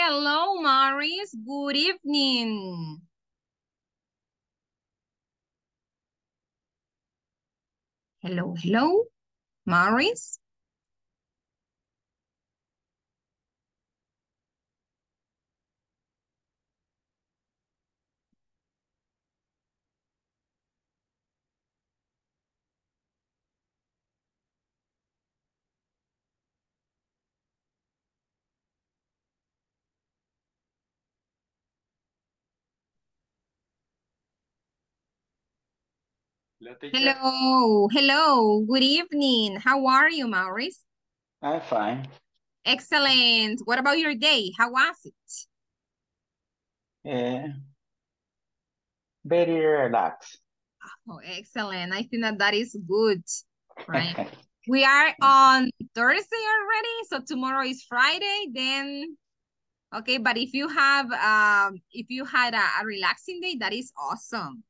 Hello, Maurice. Good evening. Hello, hello, Maurice. Hello, hello, good evening. How are you, Maurice? I'm fine. Excellent. What about your day? How was it? Yeah. Very relaxed. Oh, excellent. I think that that is good, right? we are on Thursday already, so tomorrow is Friday, then okay, but if you have um if you had a, a relaxing day, that is awesome.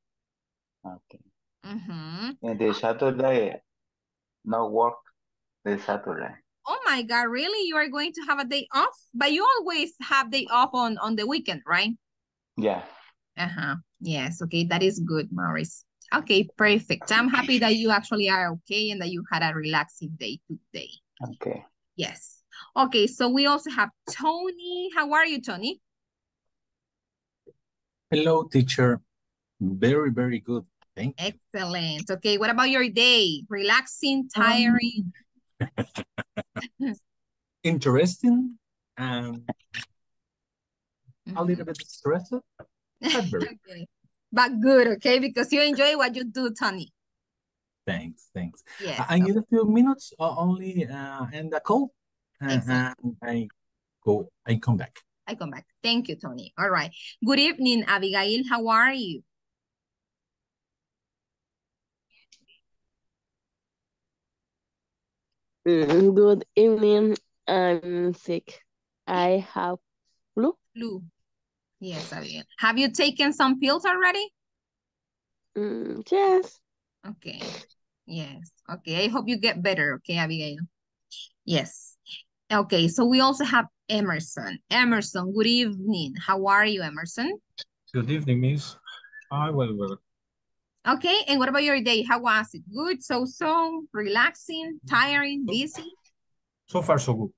Okay. Mm-hmm. And the Saturday, no work the Saturday. Oh my God, really? You are going to have a day off? But you always have day off on, on the weekend, right? Yeah. Uh-huh. Yes, okay, that is good, Maurice. Okay, perfect. I'm happy that you actually are okay and that you had a relaxing day today. Okay. Yes. Okay, so we also have Tony. How are you, Tony? Hello, teacher. Very, very good. Thank you. Excellent. Okay, what about your day? Relaxing, tiring? Interesting and a little bit stressed, but Okay. But good, okay? Because you enjoy what you do, Tony. thanks, thanks. Yes. I I need a few minutes uh, only uh, end the call, uh, and I go. I come back. I come back. Thank you, Tony. All right. Good evening, Abigail. How are you? Good evening. I'm sick. I have flu. Flu. Yes, Abigail. Have you taken some pills already? Mm, yes. Okay. Yes. Okay. I hope you get better. Okay, Abigail. Yes. Okay. So we also have Emerson. Emerson, good evening. How are you, Emerson? Good evening, Miss. I will well. Okay. And what about your day? How was it? Good, so-so, relaxing, tiring, busy? So far, so good.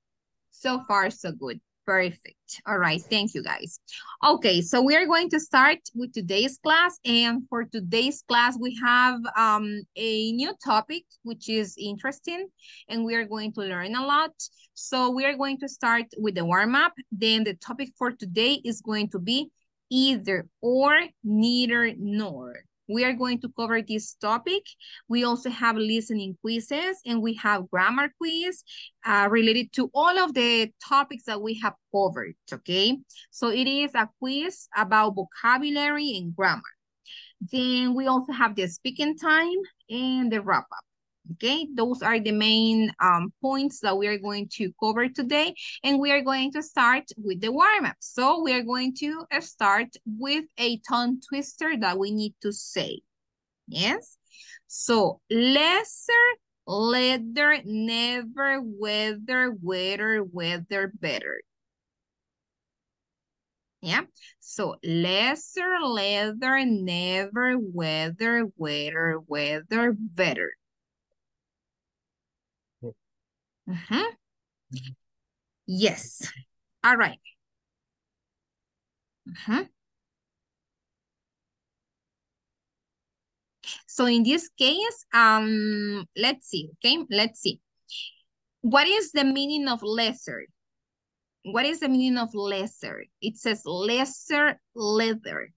So far, so good. Perfect. All right. Thank you, guys. Okay, so we are going to start with today's class. And for today's class, we have um, a new topic, which is interesting. And we are going to learn a lot. So we are going to start with the warm-up. Then the topic for today is going to be either or, neither nor. We are going to cover this topic. We also have listening quizzes and we have grammar quiz uh, related to all of the topics that we have covered, okay? So it is a quiz about vocabulary and grammar. Then we also have the speaking time and the wrap up. Okay, those are the main um, points that we are going to cover today. And we are going to start with the warm-up. So we are going to uh, start with a tongue twister that we need to say. Yes? So lesser, leather, never, weather, weather, weather, better. Yeah. So lesser, leather, never, weather, weather, weather, better. Mhm. Yes. All right. Mhm. So in this case, um, let's see, okay? Let's see. What is the meaning of lesser? What is the meaning of lesser? It says lesser leather.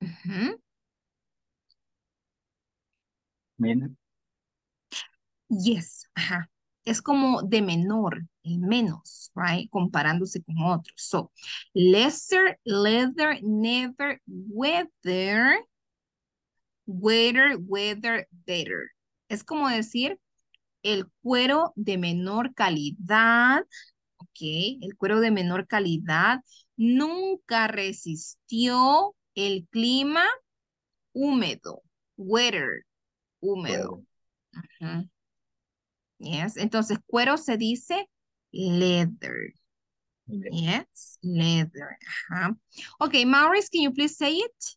Mhm. Yes, ajá. Es como de menor, el menos, right? Comparándose con otros. So, lesser, leather, never, weather, weather, weather, better. Es como decir el cuero de menor calidad, ok, el cuero de menor calidad nunca resistió el clima húmedo, weather, húmedo. Ujú. Yes, entonces cuero se dice leather. Yes, leather. Ajá. Okay, Maurice, can you please say it?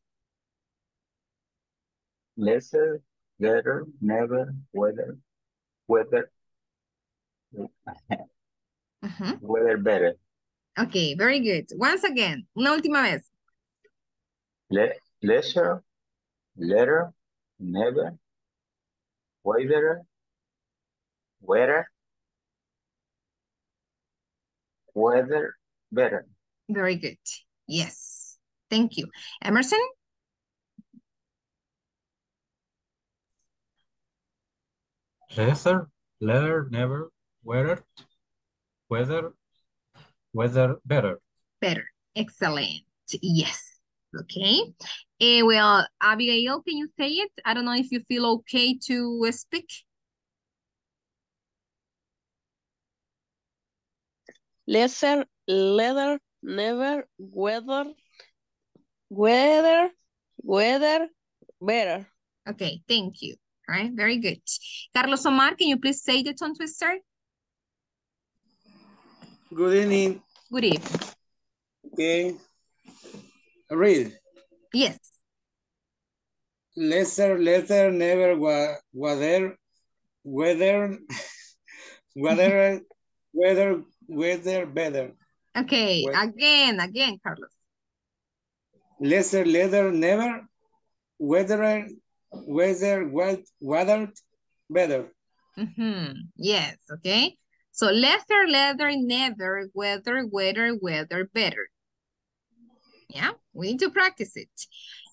Lesser, better, never, weather, weather, Ujú. weather better. Okay, very good. Once again, una última vez. Le leisure, letter, never, weather, weather, weather better. Very good. Yes. Thank you. Emerson? Leather, leather, never, weather, weather, weather better. Better. Excellent. Yes. Okay. Eh, well, Abigail, can you say it? I don't know if you feel okay to speak. Lesser, leather, never, weather, weather, weather, better. Okay, thank you. All right, very good. Carlos Omar, can you please say the tongue twister? Good evening. Good evening. Okay. Read. Yes. Lesser, lesser, never, wa- weather, weather, weather, weather, better. Okay, again, again, Carlos. Lesser, leather, never, weather, weather, weather, better. Mhm, Yes, okay. So lesser, leather, never, weather, weather, weather, better. Yeah, we need to practice it.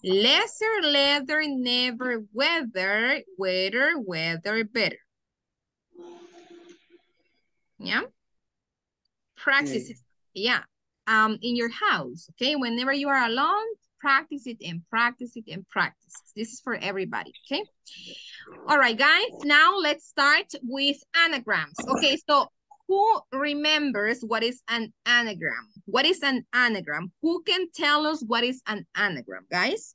Lesser, leather, never, weather, weather, weather, better. Yeah. Practice it. Yeah. Um, in your house, okay? Whenever you are alone, practice it and practice it and practice. This is for everybody, okay? All right, guys, now let's start with anagrams. Okay, so who remembers what is an anagram? What is an anagram? Who can tell us what is an anagram, guys?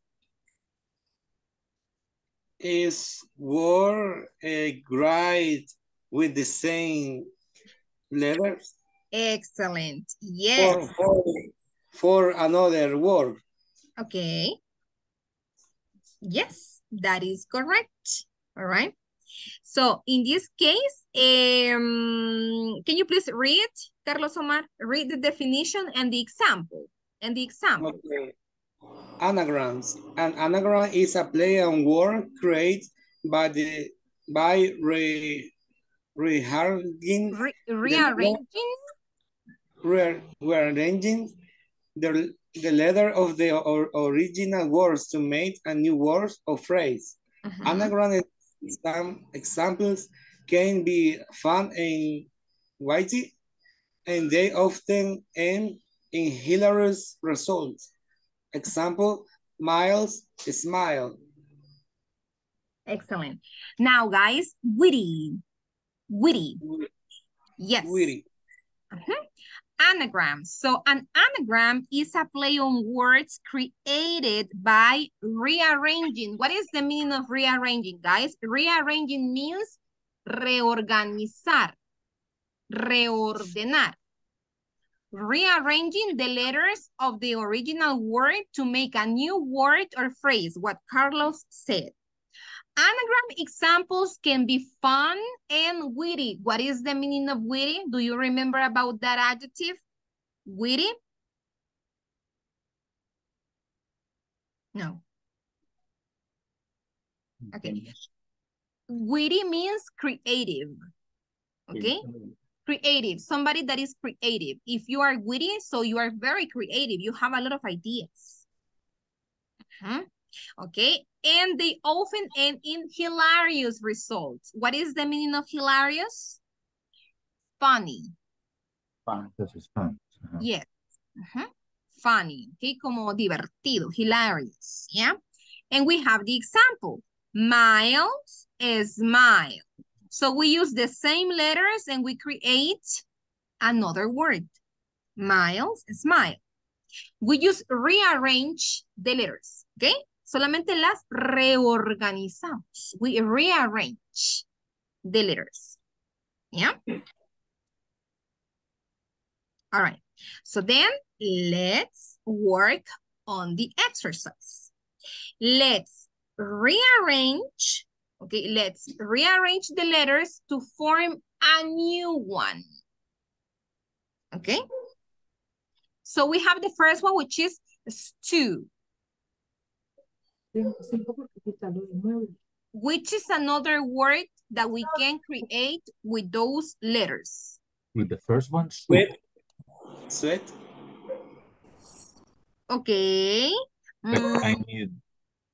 Is word a grade with the same letters Excellent. Yes. for, for, for another word? Okay. Yes, that is correct. All right. So in this case, um, can you please read, Carlos Omar, read the definition and the example, and the example. Okay. Anagrams. An anagram is a play on word created by the by re rearranging Re rearranging, re rearranging the the letter of the or, original words to make a new word or phrase. Mhm. Anagram exam, examples can be found in Whitey, and they often end in hilarious results. Example, Miles smile. excellent. Now, guys, witty, witty, yes. Witty. Mhm. Anagrams. So an anagram is a play on words created by rearranging. What is the meaning of rearranging, guys? Rearranging means reorganizar, reordenar. Rearranging the letters of the original word to make a new word or phrase, what Carlos said. Anagram examples can be fun and witty. What is the meaning of witty? Do you remember about that adjective? Witty? No. Okay. Witty means creative. Okay? Creative. Somebody that is creative. If you are witty, so you are very creative. You have a lot of ideas. Mhm. Okay? And they often end in hilarious results. What is the meaning of hilarious? Funny. Fun. This is fun. Ajá. Yes. Ujú. Funny. Okay, como divertido, hilarious. Yeah. And we have the example. Miles is smile. So we use the same letters and we create another word. Miles smile. We just rearrange the letters. Okay. Solamente las reorganizamos. We rearrange the letters. Yeah? All right. So then let's work on the exercise. Let's rearrange, okay, let's rearrange the letters to form a new one. Okay? So we have the first one, which is stew. Which is another word that we can create with those letters. With the first one, soup. Sweat. Sweat. Okay. But I Mm, need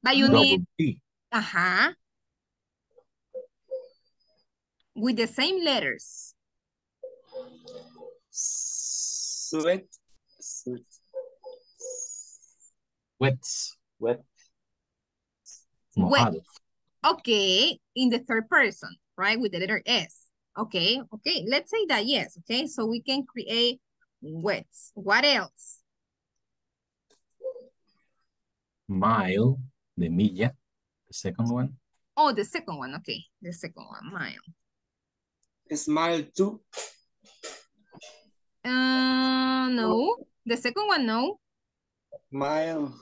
but you need, T. uh-huh. With the same letters. Sweat. Sweat. Wets. Wet. Wet. Mojado. Okay, in the third person, right? With the letter S. Okay, okay. Let's say that yes. Okay, so we can create wets. What else? Mile. the milla. The second one. Oh, the second one. Okay, the second one, mile. Smile too. Uh, no. The second one, no. Mile.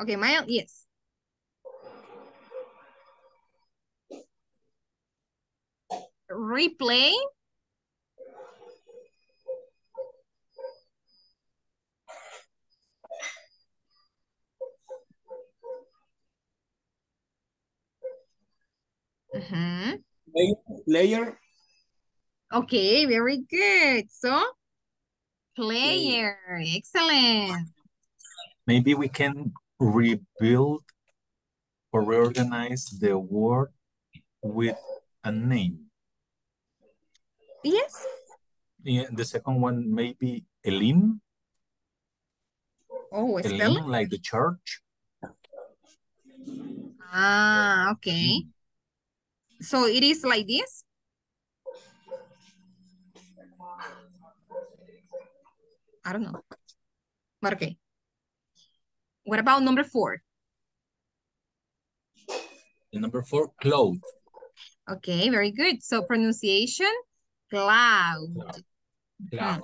Okay, mile, yes. Replay. Mm -hmm. Layer. Layer. Okay, very good. So, player, excellent. Maybe we can rebuild or reorganize the word with a name. Yes. Yeah, the second one maybe Elim. Oh, it. Like the church. Ah, okay. So it is like this? I don't know. But okay. What about number four? The number four, cloud. Okay, very good. So pronunciation, cloud. Cloud.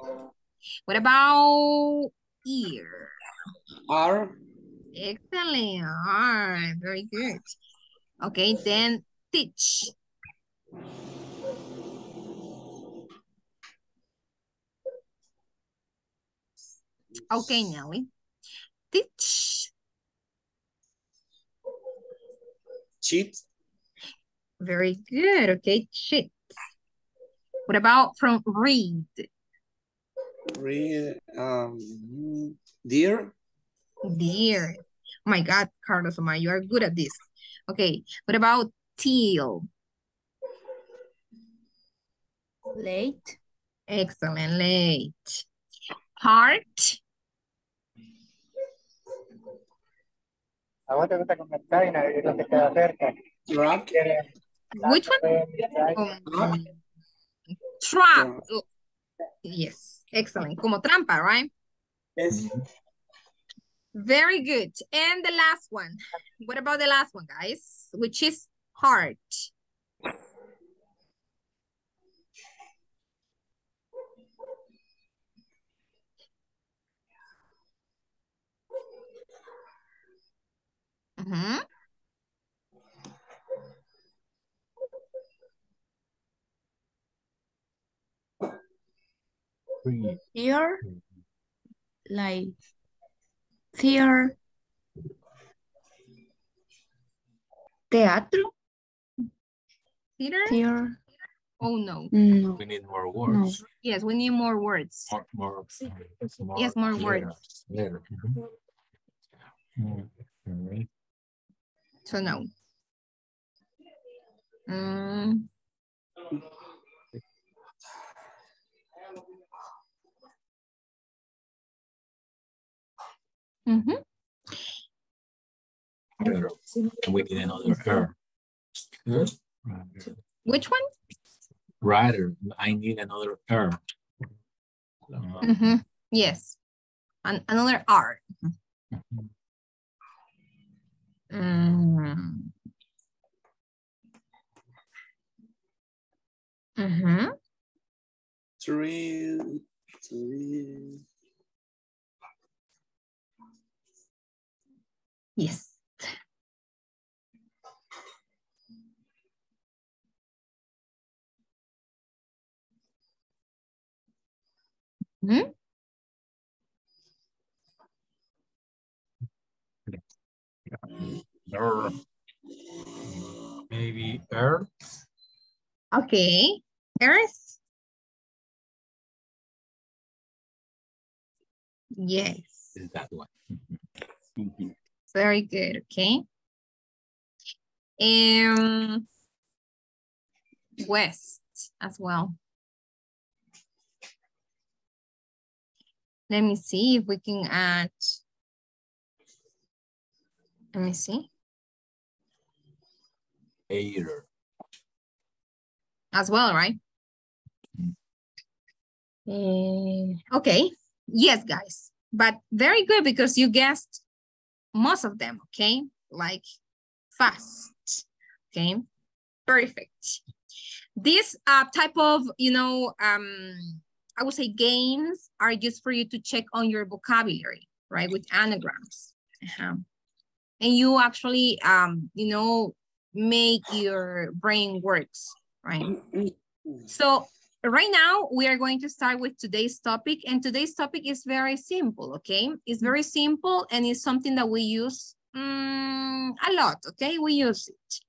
What about ear? R. Excellent. All right, very good. Okay, then teach. Okay, Nelly. Teach. Cheat. Very good. Okay, shit. What about from read? Read. Um. Deer. Dear. Oh my God, Carlos Omar, you are good at this. Okay, what about teal? Late. Excellent, late. Heart. A vos te gusta comer China y es lo que queda cerca. Rock. Which one? Um, trap. Oh, Yes, excellent. Como trampa, right? Yes. Very good. And the last one. What about the last one, guys? Which is heart. Mhm. Three. Fear. Like fear. Teatro. theater, Fear. Oh, no. No. We need more words. Yes, we need more words. More, more, more Yes, more words. letters. Letter. Mhm. Mhm. So no. Mm, mhm. Letter. We need another R. Rather. Which one? Rather, I need another R. Uh, Mhm. Yes. An another R. mhm. Mm. Mhm. three, three. Yes. Hmm? Er, maybe Earth. Okay. Earth. Yes. Is that one? Very good. Okay. Um, west as well. Let me see if we can add. Let me see. Air. As well, right? Eh, okay. Yes, guys. But very good because you guessed most of them, okay? Like fast, okay? Perfect. This uh, type of, you know, um, I would say games are just for you to check on your vocabulary, right? With anagrams. Uh-huh. And you actually, um, you know, make your brain works, right? So right now we are going to start with today's topic and today's topic is very simple, okay? It's very simple and it's something that we use um, a lot, okay? We use it.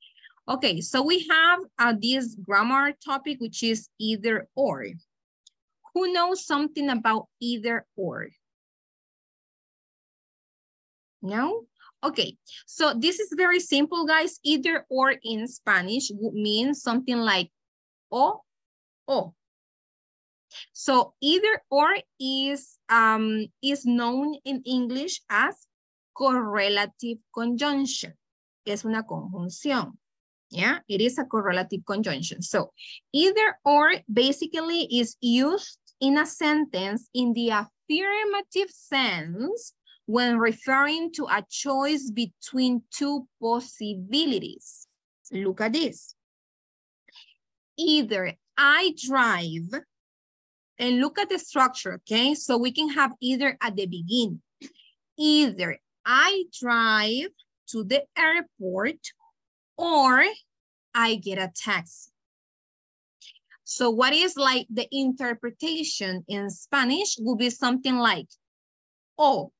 Okay, so we have uh, this grammar topic, which is either or. Who knows something about either or? No? Okay, so this is very simple, guys. Either or in Spanish would mean something like o, o. So either or is, um, is known in English as correlative conjunction. Es una conjunción. Yeah, it is a correlative conjunction. So either or basically is used in a sentence in the affirmative sense when referring to a choice between two possibilities. Look at this. Either I drive, and look at the structure, okay? So we can have either at the beginning. Either I drive to the airport or I get a taxi. So what is like the interpretation in Spanish would be something like, o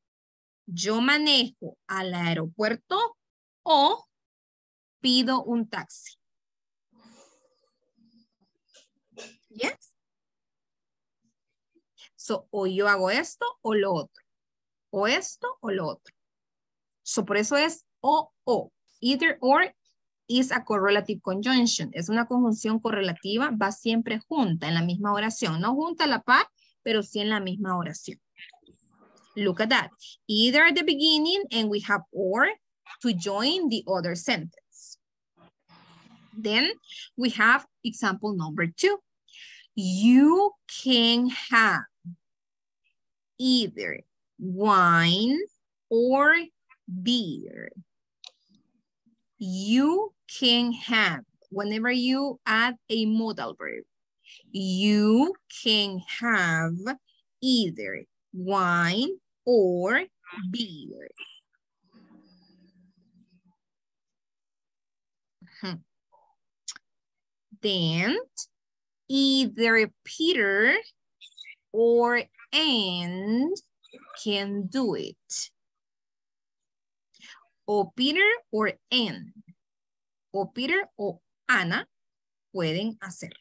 yo manejo al aeropuerto o pido un taxi. Yes. So, o yo hago esto o lo otro. O esto o lo otro. So, por eso es o, o. Either or is a correlative conjunction. Es una conjunción correlativa, va siempre junta en la misma oración. No junta la par, pero sí en la misma oración. Look at that. Either at the beginning and we have or to join the other sentence. Then we have example number two. You can have either wine or beer. You can have, whenever you add a modal verb, you can have either wine or beer. Mhm. Then either Peter or Anne can do it. O Peter or Anne. O Peter o Ana pueden hacerlo.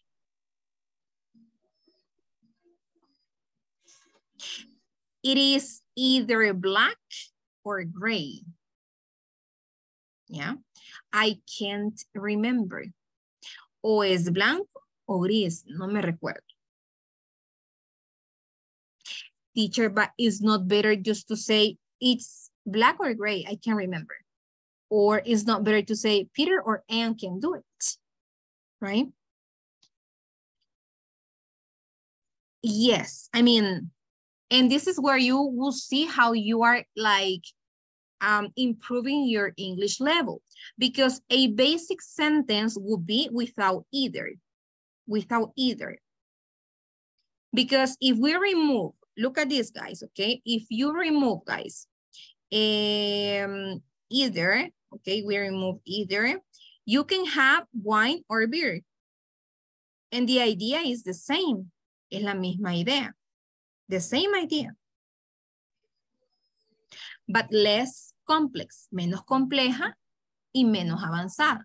It is either black or gray. Yeah, I can't remember. O es blanco o gris, no me recuerdo. Teacher, but it's not better just to say it's black or gray, I can't remember. Or it's not better to say Peter or Anne can do it, right? Yes, I mean, and this is where you will see how you are like um, improving your English level because a basic sentence would be without either, without either. Because if we remove, look at this, guys, okay? If you remove, guys, um, either, okay, we remove either, you can have wine or beer. And the idea is the same. Es la misma idea. The same idea. But less complex, menos compleja y menos avanzada.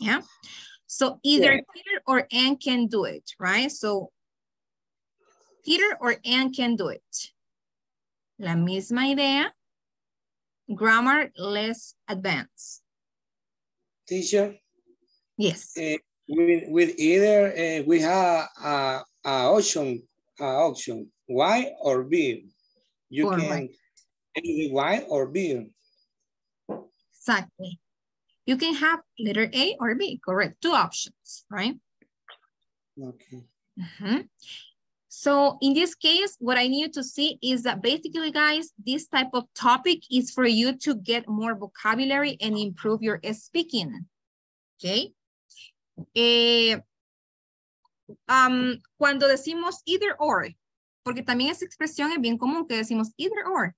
Yeah. So either Yeah. Peter or Anne can do it, right? So Peter or Anne can do it. La misma idea. Grammar less advanced. Teacher, Yes. eh, with, with either eh, we have a, a option, a option, Y or B. You Correct. can either Y or B. Exactly. You can have letter A or B, correct? Two options, right? Okay. Mhm. So in this case, what I need to see is that basically, guys, this type of topic is for you to get more vocabulary and improve your speaking. Okay. Eh, um, cuando decimos either or, porque también esa expresión es bien común que decimos either or.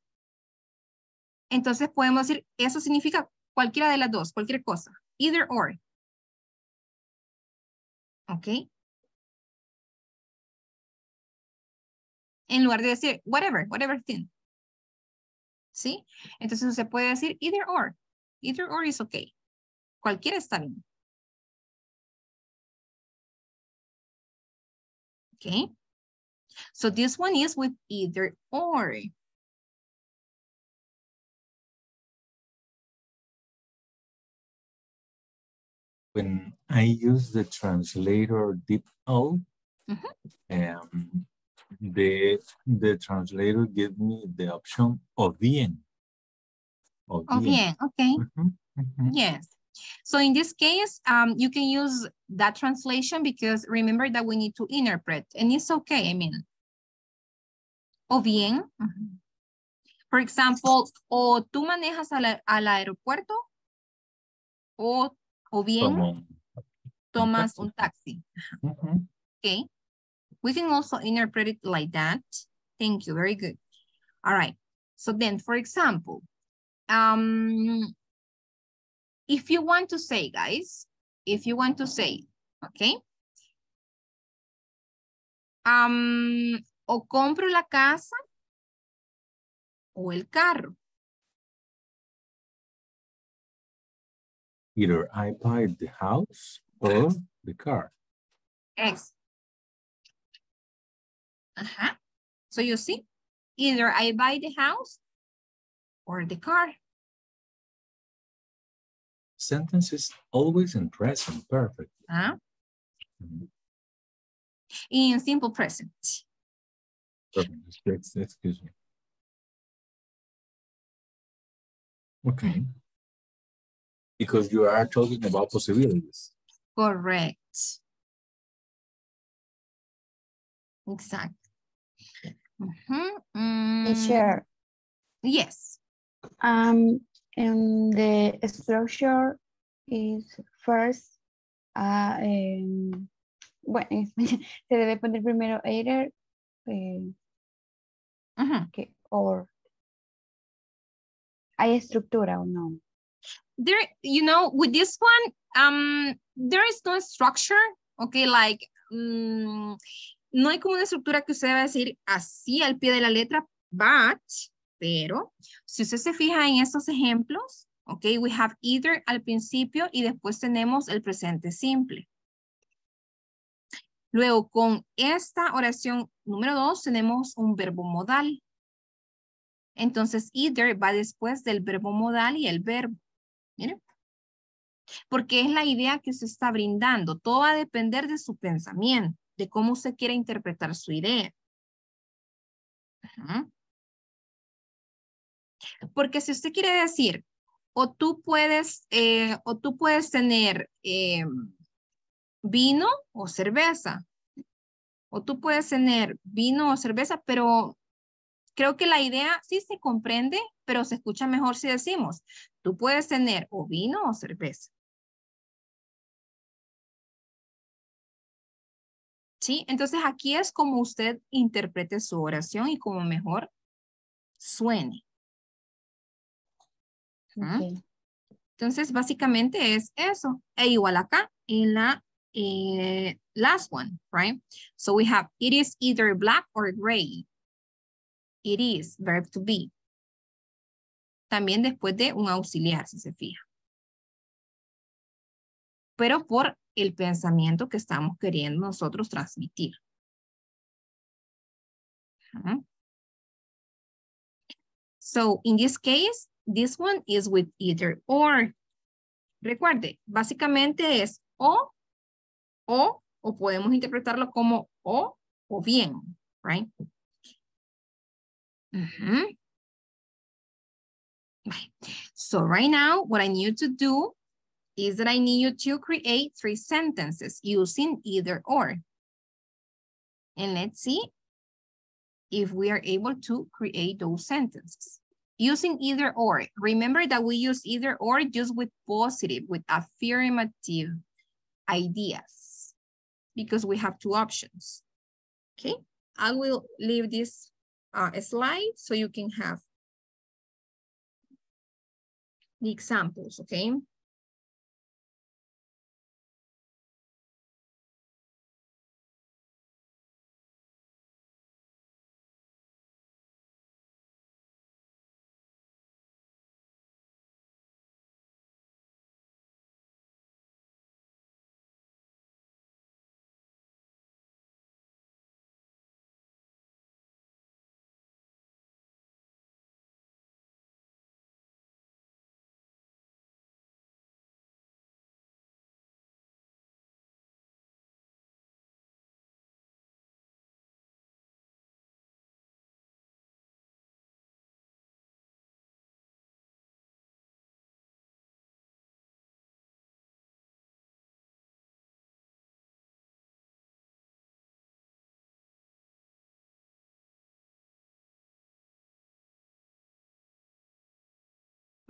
Entonces podemos decir, eso significa cualquiera de las dos, cualquier cosa, either or. Ok. En lugar de decir whatever, whatever thing. ¿Sí? Entonces se puede decir either or. Either or is okay. Cualquiera está bien. Okay. So this one is with either or. When I use the translator deep O, Mhm. um, the the translator gave me the option of bien. O Oh, bien, okay. Mhm, mhm. Yes. So in this case, um, you can use that translation because remember that we need to interpret and it's okay, I mean. O bien. ujú. For example, o tú manejas al, al aeropuerto o, o bien tomas un taxi. Okay. We can also interpret it like that. Thank you. Very good. All right. So then, for example, um, if you want to say, guys, if you want to say, okay, um, o compro la casa o el carro. Either I buy the house or the car. X. Uh-huh. So you see, either I buy the house or the car. Sentence is always in present perfect. Huh? Mhm. In simple present. Excuse me. Okay. Because you are talking about possibilities. Correct. Exactly. Mm, Teacher, Yes. um, and the structure is first, uh, em, bueno, se debe poner primero either eh, Ujú. que or. ¿Hay estructura o no? There, you know, with this one, um, there is no structure, okay, like, mm, no hay como una estructura que usted va a decir así al pie de la letra, but, pero, si usted se fija en estos ejemplos, okay, we have either al principio y después tenemos el presente simple. Luego, con esta oración número dos, tenemos un verbo modal. Entonces, either va después del verbo modal y el verbo. Miren. Porque es la idea que se está brindando. Todo va a depender de su pensamiento, de cómo usted quiere interpretar su idea. Porque si usted quiere decir, o tú puedes, eh, o tú puedes tener eh, vino o cerveza, o tú puedes tener vino o cerveza, pero creo que la idea sí se comprende, pero se escucha mejor si decimos, tú puedes tener o vino o cerveza. ¿Sí? Entonces aquí es como usted interprete su oración y como mejor suene. ¿Ah? Entonces, básicamente es eso. E igual acá en la eh, last one, right? So we have, it is either black or gray. It is, verb to be. También después de un auxiliar, si se fija. Pero por el pensamiento que estamos queriendo nosotros transmitir. So, in this case, this one is with either or. Recuerde, básicamente es o, o, o podemos interpretarlo como o, o bien. Right. So right now, what I need to do is that I need you to create three sentences using either or. And let's see if we are able to create those sentences. Using either or. Remember that we use either or just with positive, with affirmative ideas, because we have two options. Okay, I will leave this uh, slide so you can have the examples, okay?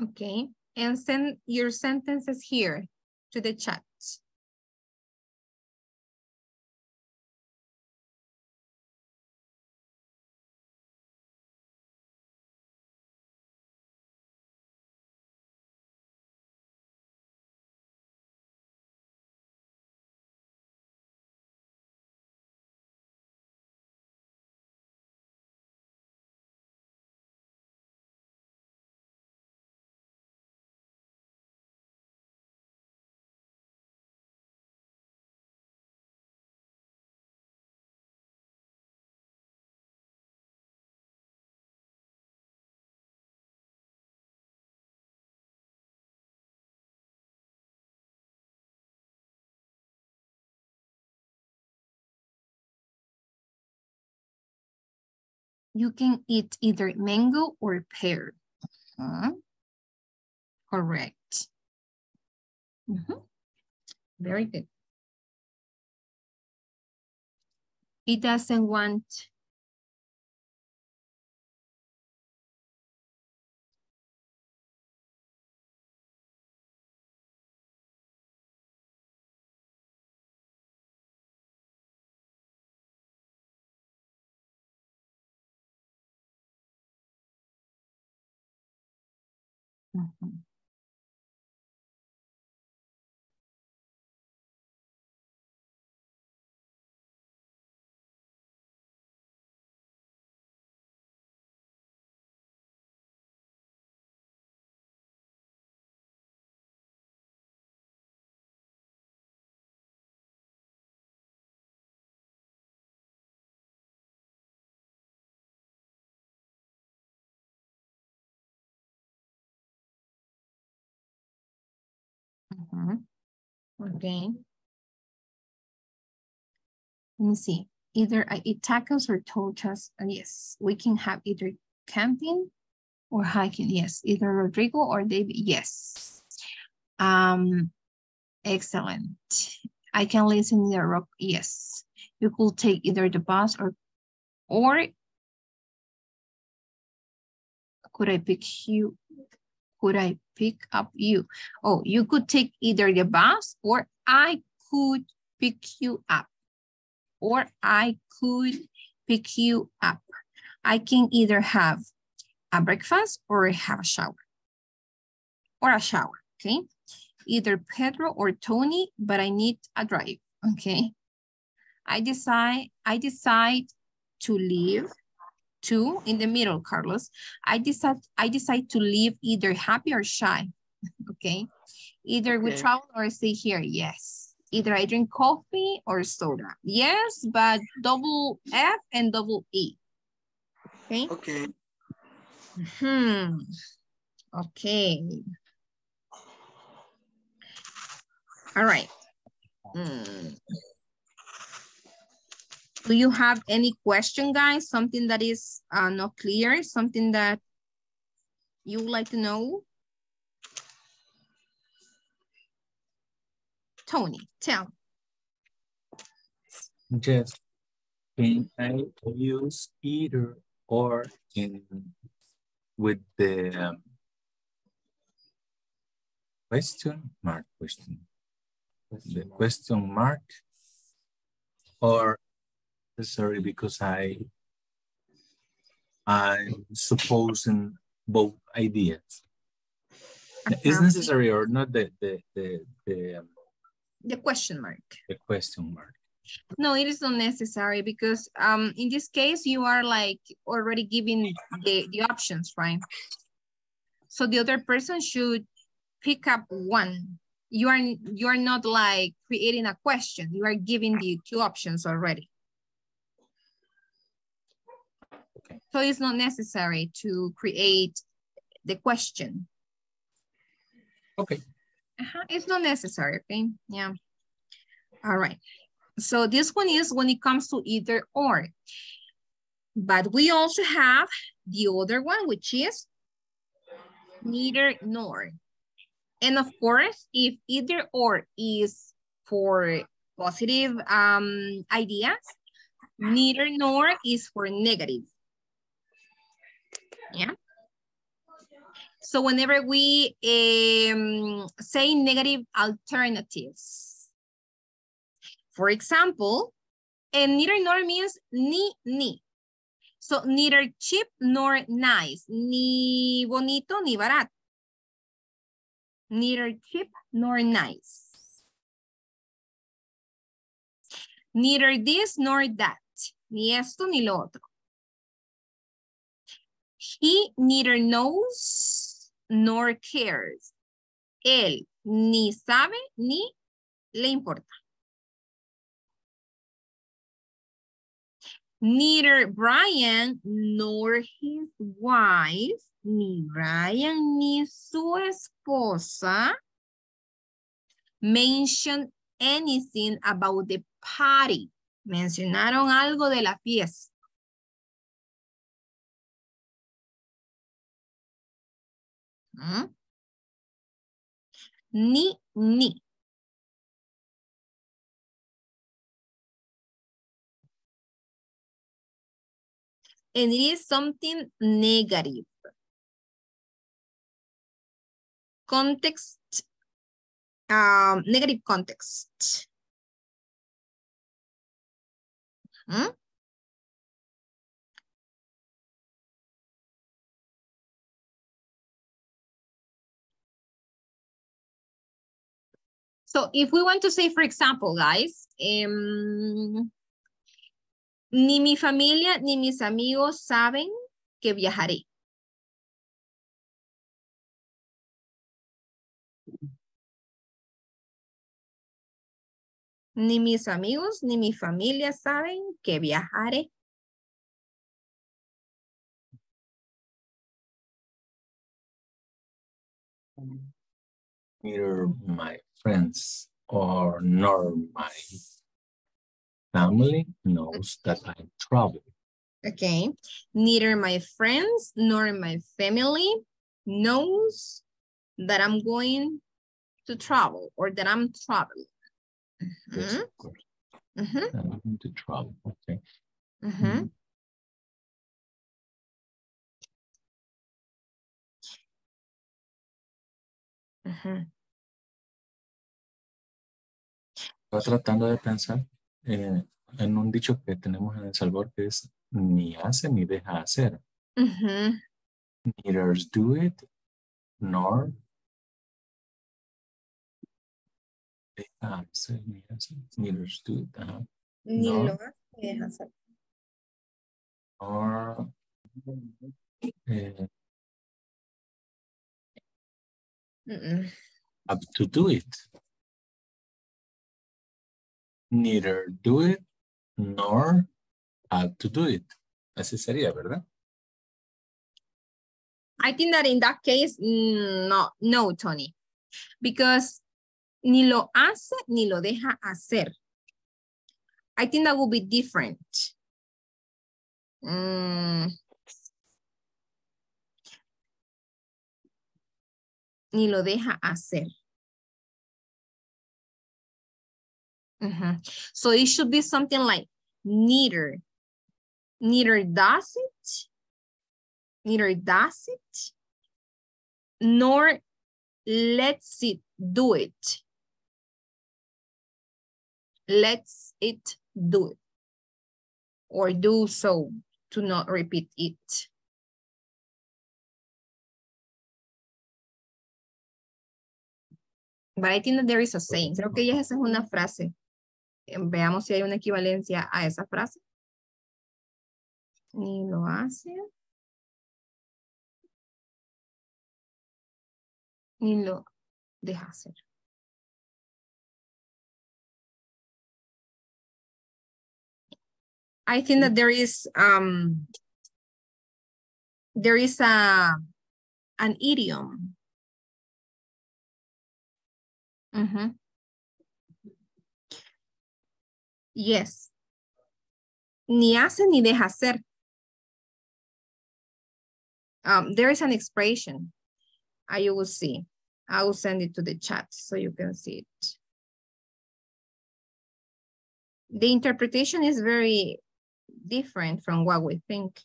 Okay, and send your sentences here to the chat. You can eat either mango or pear. Huh? Correct. Mhm. Very good. It doesn't want Mhm. Okay. Let me see. Either I eat tacos or tortas. Uh, Yes, we can have either camping or hiking. Yes, either Rodrigo or David. Yes. Um, excellent. I can listen to the rock. Yes, you could take either the bus or, or could I pick you? Could I pick up you? Oh, you could take either the bus or I could pick you up. or I could pick you up. I can either have a breakfast or have a shower. Or a shower, okay? Either Pedro or Tony, but I need a drive, okay? I decide, I decide to leave two in the middle, Carlos. I decide, I decide to leave either happy or shy, okay? Either we travel or stay here, yes. Either I drink coffee or soda, yes, but double F and double E, okay? Okay. Hmm. Okay. All right. Hmm. Do you have any question, guys? Something that is uh, not clear? Something that you would like to know? Tony, tell. Yes. Can I use either or in with the um, question mark question? The question mark or necessary because I I'm supposing both ideas. Is necessary or not the the the the, um, The question mark. the question mark? No, it is not necessary because um in this case you are like already giving the, the options, right? So the other person should pick up one. You are you are not like creating a question. You are giving the two options already. Okay. So it's not necessary to create the question. Okay. Uh-huh, It's not necessary, okay? Yeah. All right. So this one is when it comes to either or. But we also have the other one, which is neither nor. And of course, if either or is for positive um, ideas, neither nor is for negative. Yeah. So whenever we um, say negative alternatives, for example, and neither nor means ni ni. So neither cheap nor nice, ni bonito ni barato. Neither cheap nor nice. Neither this nor that, ni esto ni lo otro. He neither knows nor cares. Él ni sabe ni le importa. Neither Brian nor his wife, ni Brian ni su esposa mentioned anything about the party. Mencionaron algo de la fiesta. ¿Mm? Ni, ni. And it is something negative. Context, um, negative context. ¿Mm? So if we want to say, for example, guys, em, ni mi familia ni mis amigos saben que viajaré. Ni mis amigos ni mi familia saben que viajaré. Neither my friends or nor my family knows that I travel. Okay. Neither my friends nor my family knows that I'm going to travel or that I'm traveling. Yes, Mhm, of course. mhm, I'm going to travel. Okay. mhm. Ujú. Estaba tratando de pensar, eh, en un dicho que tenemos en El Salvador que es ni hace ni deja hacer. Ujú. Neither do it nor deja hacer, ni hace, neither do it, Ni No. lo hace ni deja hacer. nor eh, have to do it. Neither do it nor have to do it. Así sería, ¿verdad? I think that in that case, mm, no, no, Tony. Because ni lo hace ni lo deja hacer. I think that would be different. Mm. Ni lo deja hacer. Mhm. So it should be something like neither. Neither does it neither does it nor lets it do it. Let's it do it or do so to not repeat it. But I think that there is a saying. Creo que esa es una frase. Veamos si hay una equivalencia a esa frase. Ni lo hace. ni lo deja hacer. I think that there is um there is a an idiom. Mhm. Yes. Ni hace ni deja hacer. Um, there is an expression. I you will see. I will send it to the chat so you can see it. The interpretation is very different from what we think.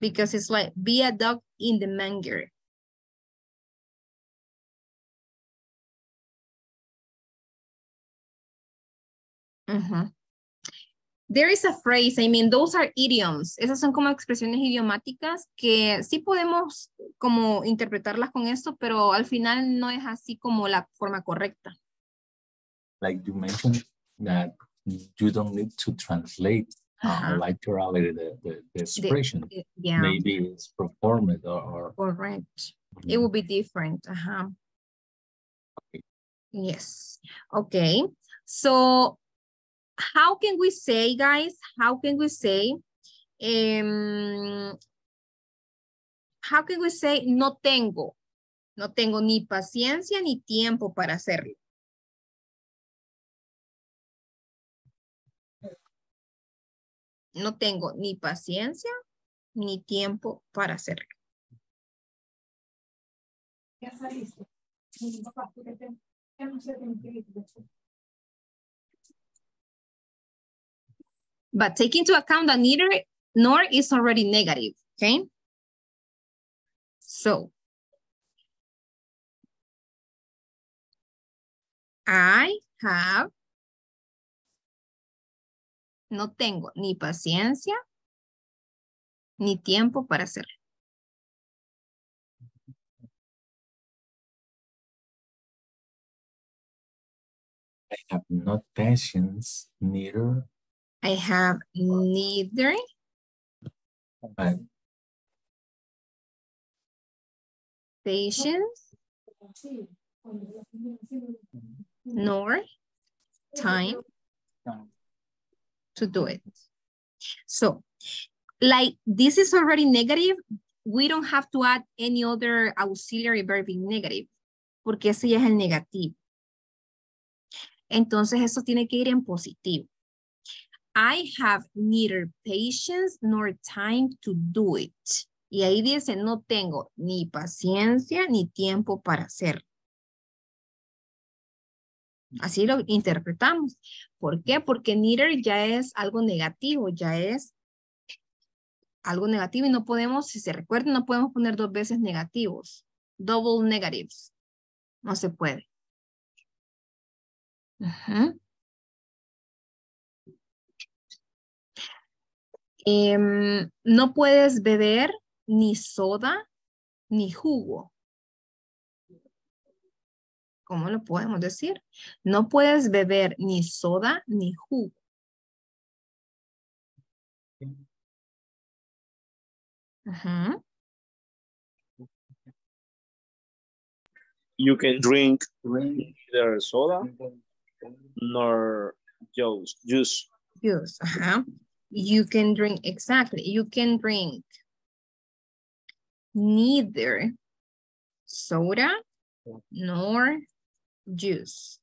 Because it's like, be a dog in the manger. There is a phrase, I mean, those are idioms. Esas son como expresiones idiomáticas que sí podemos como interpretarlas con esto, pero al final no es así como la forma correcta. Like you mentioned that you don't need to translate uh, Ajá. literally the, the, the expression. Eh, Yeah, Maybe it's performed or, or correct. It will be different. Ajá. Okay. Yes. Okay. So how can we say, guys, how can we say, um, how can we say no tengo? No tengo ni paciencia ni tiempo para hacerlo. No tengo ni paciencia ni tiempo para hacerlo. But take into account that neither nor is already negative, okay? So. I have. No tengo ni paciencia ni tiempo para hacerlo. I have not patience, neither, I have neither patience nor time to do it. So, like this is already negative, we don't have to add any other auxiliary verb in negative, porque ese ya es el negativo. Entonces, eso tiene que ir en positivo. I have neither patience nor time to do it. Y ahí dice, no tengo ni paciencia ni tiempo para hacerlo. Así lo interpretamos. ¿Por qué? Porque neither ya es algo negativo, ya es algo negativo y no podemos, si se recuerdan, no podemos poner dos veces negativos. Double negatives. No se puede. Ujú. Em, no puedes beber ni soda ni jugo. ¿Cómo lo podemos decir? No puedes beber ni soda ni jugo. Ajá. You can drink neither soda nor juice. Juice. Juice, ajá. You can drink, exactly. You can drink neither soda nor juice.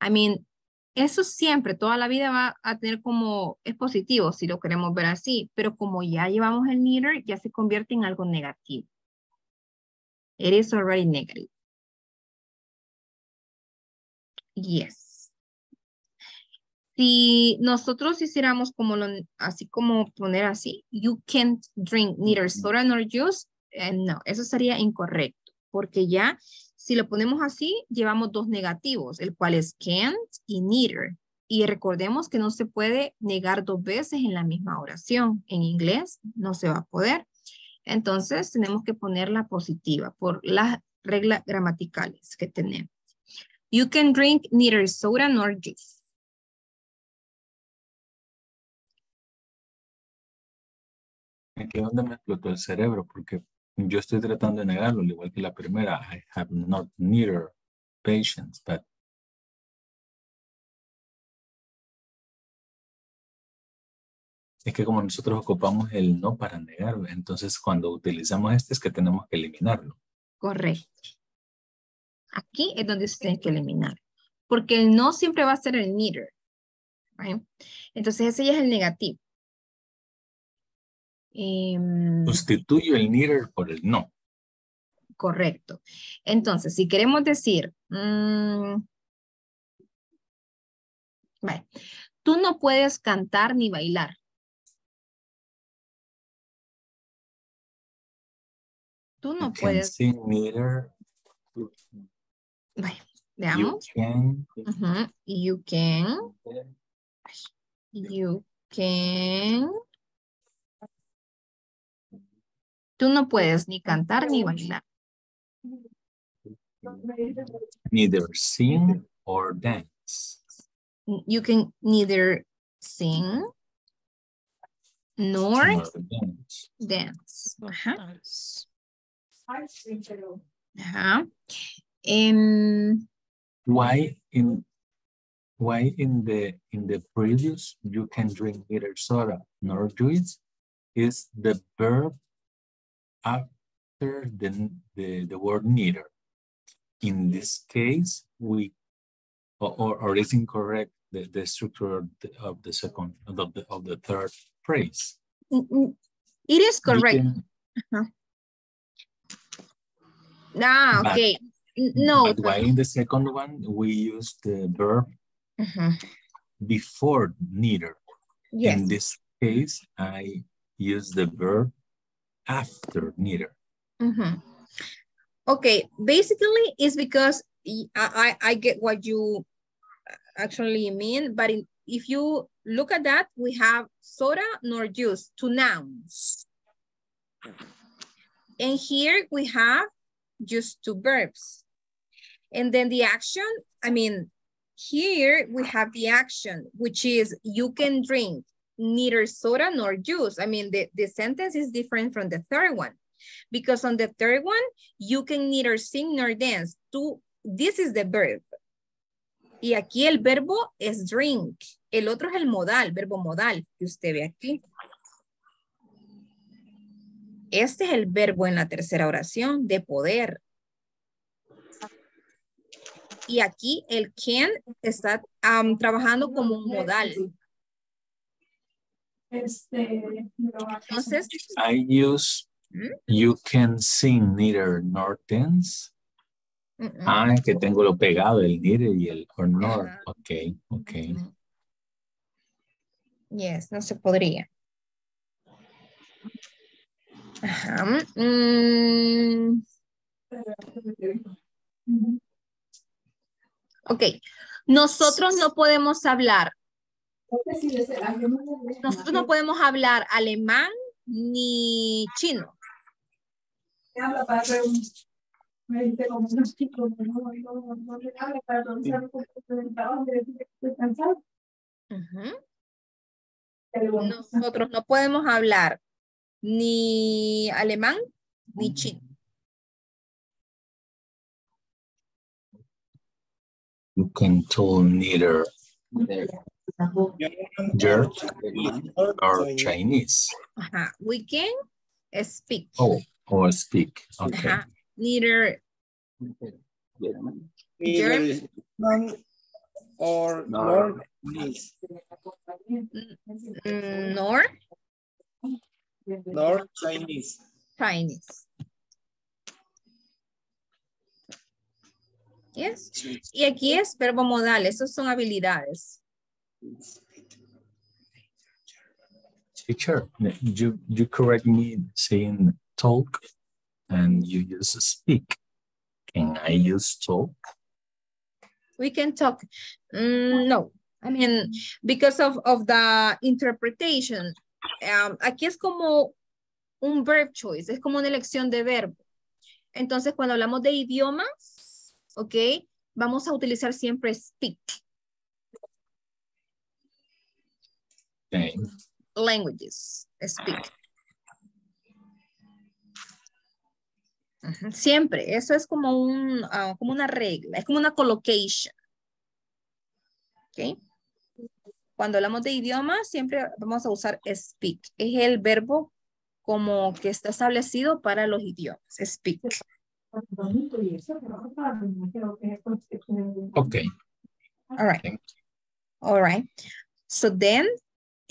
I mean, eso siempre, toda la vida va a tener como, es positivo si lo queremos ver así, pero como ya llevamos el neither, ya se convierte en algo negativo. It is already negative. Yes. Si nosotros hiciéramos como lo, así como poner así, you can't drink neither soda nor juice, eh, no, eso sería incorrecto, porque ya si lo ponemos así, llevamos dos negativos, el cual es can't y neither. Y recordemos que no se puede negar dos veces en la misma oración. En inglés no se va a poder. Entonces tenemos que poner la positiva por las reglas gramaticales que tenemos. You can drink neither soda nor juice. Aquí es donde me explotó el cerebro, porque yo estoy tratando de negarlo, al igual que la primera. I have not neither patience, but es que como nosotros ocupamos el no para negar, entonces cuando utilizamos este es que tenemos que eliminarlo. Correcto. Aquí es donde se tiene que eliminar. Porque el no siempre va a ser el neither. Entonces ese ya es el negativo. Em, Sustituyo el neither por el no. correcto. Entonces, si queremos decir, mm, vale, tú no puedes cantar ni bailar. Tú no You can puedes, sing neither. vale, You veamos. can. Ujú, You can, you can. Tú no puedes ni cantar ni bailar. Neither sing or dance. You can neither sing nor Nor dance. dance. Ajá. Ajá. Em, Why in why in the in the previous you can drink neither soda nor juice is the verb after the the, the word neither. In this case, we or or, is incorrect the, the structure of the, of the second of the of the third phrase. n- n- It is correct. can- uh-huh. Ah, But- okay. No. But why in the second one we use the verb Ujú, before neither? Yes. In this case, I use the verb after neither. Mhm. Okay, basically it's because I I get what you actually mean, but in, if you look at that, we have soda nor juice, two nouns. And here we have just two verbs. And then the action, I mean, here we have the action, which is you can drink neither soda nor juice. I mean, the, the sentence is different from the third one. Because on the third one, you can neither sing nor dance. Tú, this is the verb. Y aquí el verbo es drink. El otro es el modal, verbo modal, que usted ve aquí. Este es el verbo en la tercera oración, de poder. Y aquí el can está am, trabajando como un modal. Entonces, I use ¿Mm? you can sing neither nor dance. mm, mm, Ah, es que tengo lo pegado, el neither y el or nor. Ajá. Ok, ok. mm. Yes, no se podría. Ajá. mm. Ok, nosotros no podemos hablar Nosotros no podemos hablar alemán ni chino. Nosotros no podemos hablar ni alemán ni chino. You can tell neither German or Chinese. Ajá. We can speak. Oh, or speak. Okay. Ajá. Neither German. Neither German or No. nor Chinese. mm, nor Nor Chinese. Chinese. Yes. Y aquí es verbo modal. Esos son habilidades. Teacher, you, you correct me saying talk and you use speak. Can I use talk? We can talk. Mm, no. I mean, because of, of the interpretation. um, aquí es como un verb choice. Es como una elección de verbo. Entonces, cuando hablamos de idiomas, ¿ok? Vamos a utilizar siempre speak. Okay. languages, speak. Siempre, eso es como, un, ah, como una regla, es como una collocation. ¿Ok? Cuando hablamos de idioma, siempre vamos a usar speak. Es el verbo como que está establecido para los idiomas, speak. Okay. All right. All right. So then,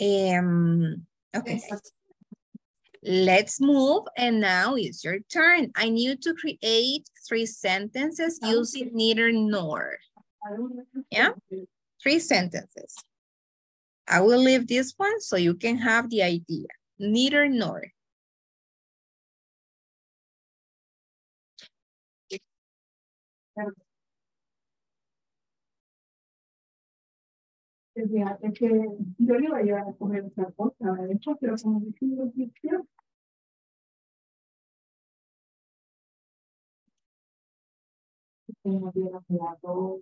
um, okay. Let's move and now it's your turn. I need to create three sentences using neither nor. Yeah, three sentences. I will leave this one so you can have the idea. Neither nor. Fíjate que yo le iba a llevar a comer otra cosa, de hecho, pero como me sigo diciendo, tengo que ir a cuidado.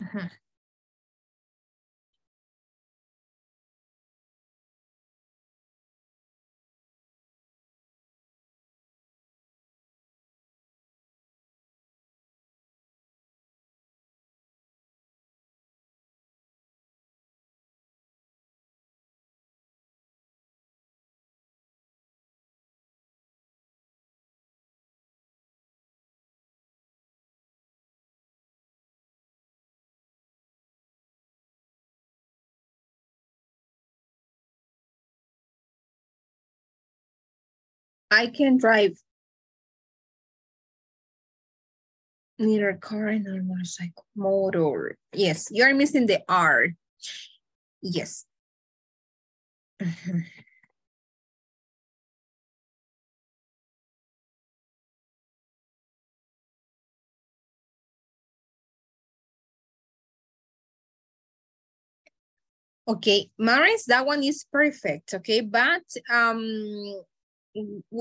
Ajá. I can drive. Neither car nor motorcycle. Motor. Yes, you're missing the R. Yes. Mhm. Okay, Maris, that one is perfect, okay? But um,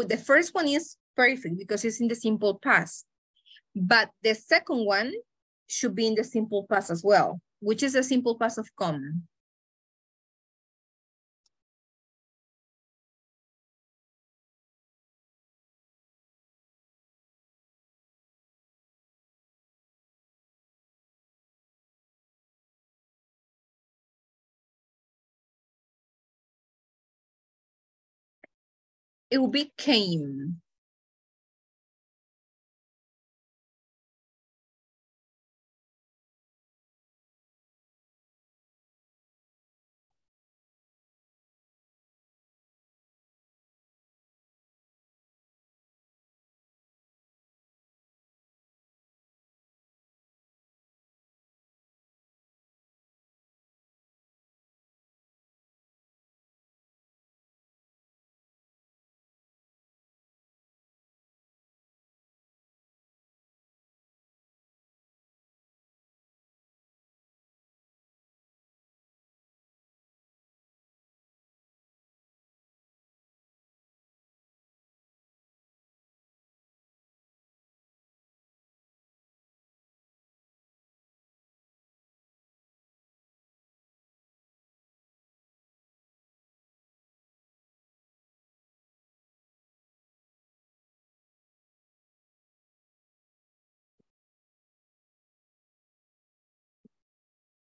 the first one is perfect because it's in the simple past. But the second one should be in the simple past as well, which is a simple past of come. It will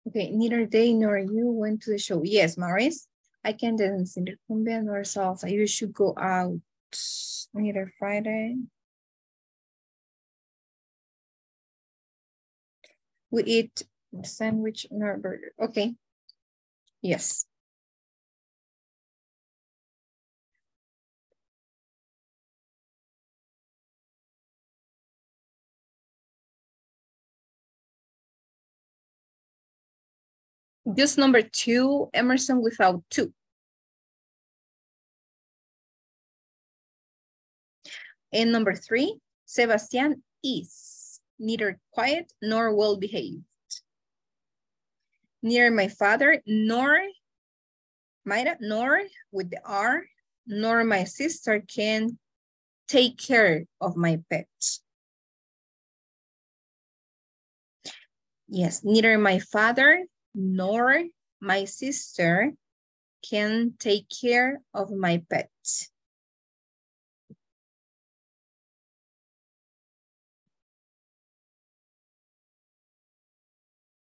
Okay, neither they nor you went to the show. Yes, Maurice, I can dance in the cumbia nor salsa. You should go out neither Friday. We eat sandwich nor burger. Okay. Yes. Just number two, Emerson without two. And number three, Sebastian is neither quiet nor well behaved. Near my father, nor Mayra, nor with the R, nor my sister can take care of my pet. Yes, neither my father nor my sister can take care of my pet.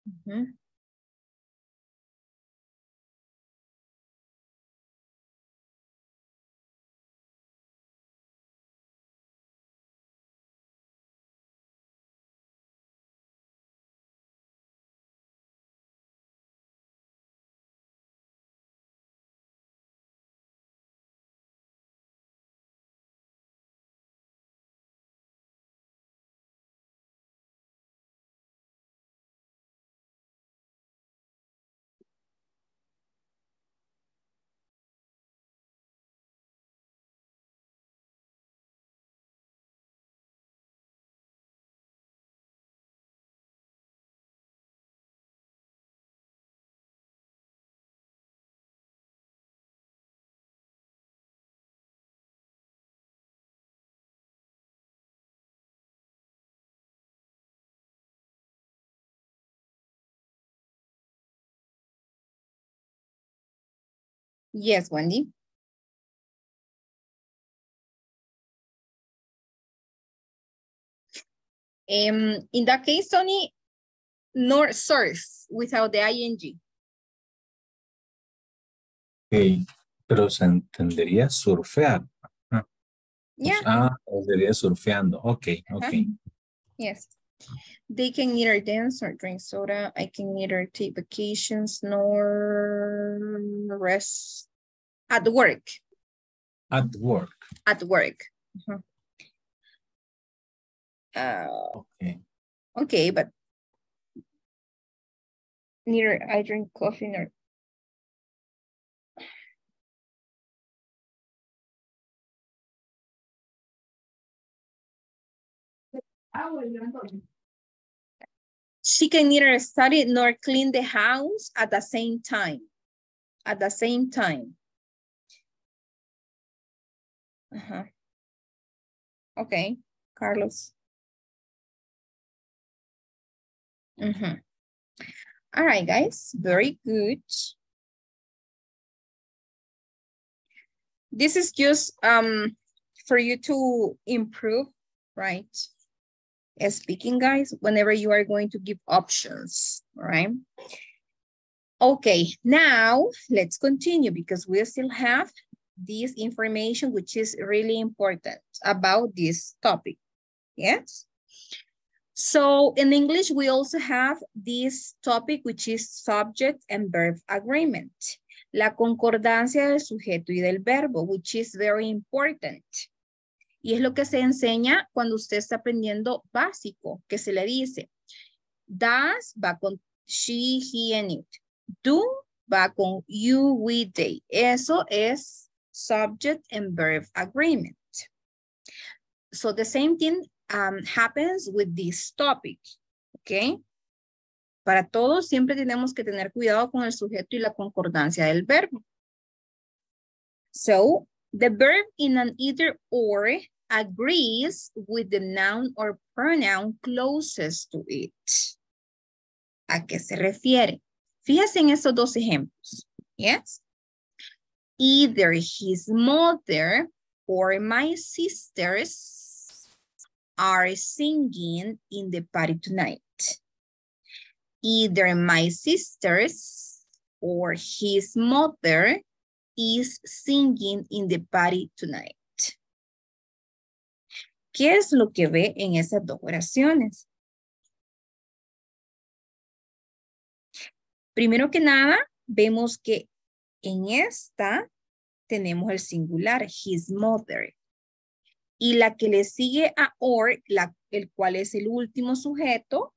Mhm. Yes, Wendy. Um, in that case, Tony, nor surf without the ing. Ok, pero se entendería surfear. Ah, Yeah, Ah, sería surfeando. Ok, ok. yes. They can neither dance or drink soda. I can neither take vacations nor rest at work. At work. At work. Mhm. Uh, Okay. okay, but neither I drink coffee nor She can neither study nor clean the house at the same time. At the same time. Uh-huh. Okay, Carlos. Mhm. All right, guys, very good. This is just um for you to improve, right? Speaking, guys, whenever you are going to give options, right? Okay, now let's continue because we still have this information, which is really important about this topic. Yes? So in English, we also have this topic, which is subject and verb agreement. La concordancia del sujeto y del verbo, which is very important. Y es lo que se enseña cuando usted está aprendiendo básico, que se le dice, das va con she, he, and it. Do va con you, we, they. Eso es subject and verb agreement. So the same thing um, happens with this topic, ¿ok? Para todos siempre tenemos que tener cuidado con el sujeto y la concordancia del verbo. So, the verb in an either or agrees with the noun or pronoun closest to it. ¿A qué se refiere? Fíjese en esos dos ejemplos. Yes? Either his mother or my sisters are singing in the party tonight. Either my sisters or his mother is singing in the party tonight. ¿Qué es lo que ve en esas dos oraciones? Primero que nada, vemos que en esta tenemos el singular, his mother. Y la que le sigue a or, el cual es el último sujeto,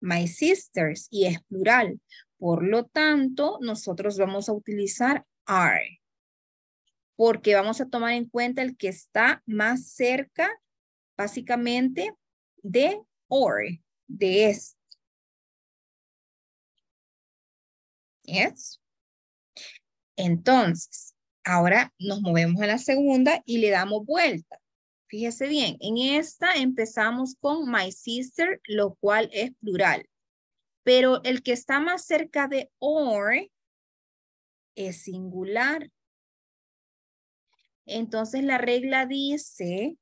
my sisters, y es plural. Por lo tanto, nosotros vamos a utilizar are. Porque vamos a tomar en cuenta el que está más cerca, básicamente, de or, de este. Yes. Entonces, ahora nos movemos a la segunda y le damos vuelta. Fíjese bien, en esta empezamos con my sister, lo cual es plural. Pero el que está más cerca de or es singular. Entonces la regla dice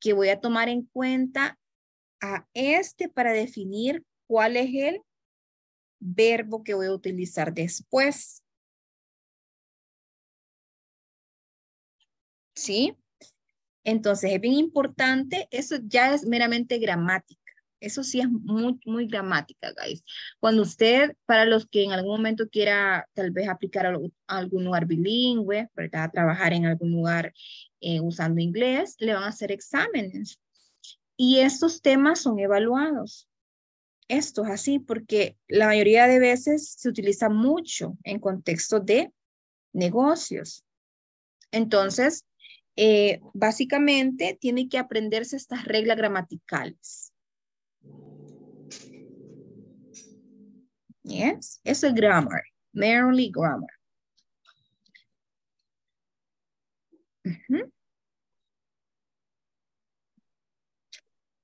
que voy a tomar en cuenta a este para definir cuál es el verbo que voy a utilizar después. ¿Sí? Entonces es bien importante, eso ya es meramente gramática. Eso sí es muy, muy gramática, guys. Cuando usted, para los que en algún momento quiera tal vez aplicar a, algún lugar bilingüe, ¿verdad? Trabajar en algún lugar eh, usando inglés, le van a hacer exámenes. Y estos temas son evaluados. Esto es así porque la mayoría de veces se utiliza mucho en contexto de negocios. Entonces, eh, básicamente tiene que aprenderse estas reglas gramaticales. Yes, eso es grammar, merely grammar.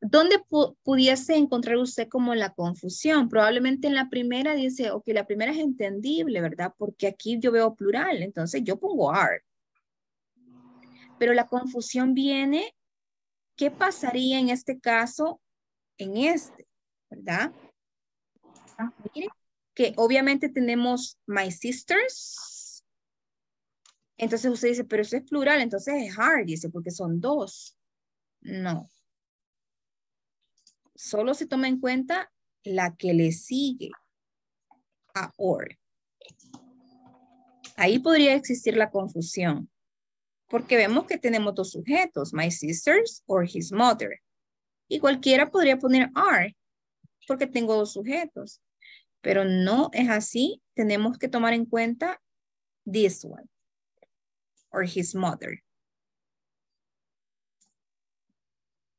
¿Dónde pudiese encontrar usted como la confusión? Probablemente en la primera dice, ok, la primera es entendible, ¿verdad? Porque aquí yo veo plural, entonces yo pongo are. Pero la confusión viene, ¿qué pasaría en este caso en este? ¿Verdad? Mire, que obviamente tenemos my sisters. Entonces usted dice, pero eso es plural, entonces es hard, dice, porque son dos. No. Solo se toma en cuenta la que le sigue a or. Ahí podría existir la confusión. Porque vemos que tenemos dos sujetos, my sisters or his mother. Y cualquiera podría poner are, porque tengo dos sujetos. Pero no es así. Tenemos que tomar en cuenta this one, or his mother.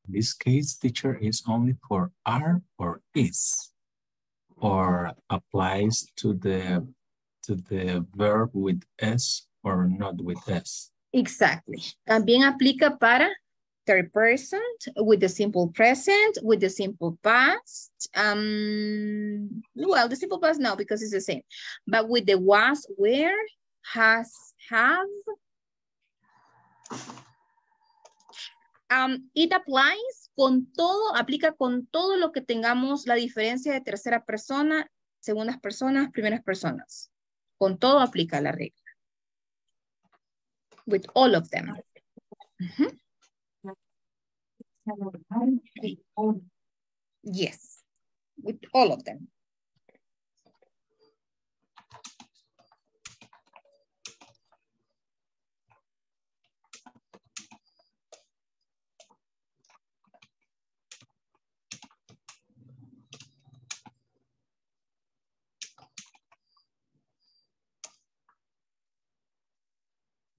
this case, teacher is only for are or is, or applies to the to the verb with s or not with s. Exactly. También aplica para third person with the simple present, with the simple past. Um, well, the simple past no, because it's the same. But with the was, where, has, have, Um, it applies con todo, aplica con todo lo que tengamos la diferencia de tercera persona, segundas personas, primeras personas. Con todo aplica la regla. With all of them. Mhm. Yes, with all of them.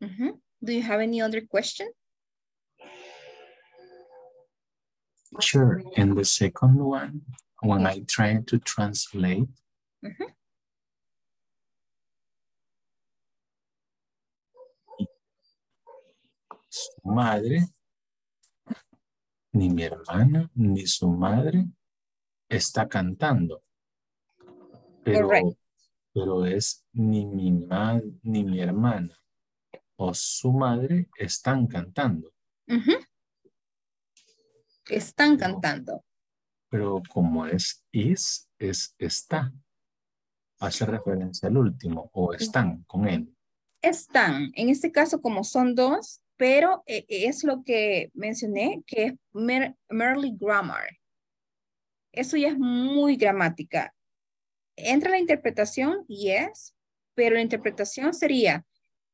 Mhm. Do you have any other question? Sure. And the second one, when I try to translate, su madre, ni mi hermana, ni su madre está cantando. Pero, pero es ni mi madre, ni mi hermana o su madre están cantando. Están cantando. Pero como es is, es está. Hace referencia al último o están con él. Están, en este caso como son dos, pero eh, es lo que mencioné, que es mer- merely grammar. Eso ya es muy gramática. Entra la interpretación, yes, pero la interpretación sería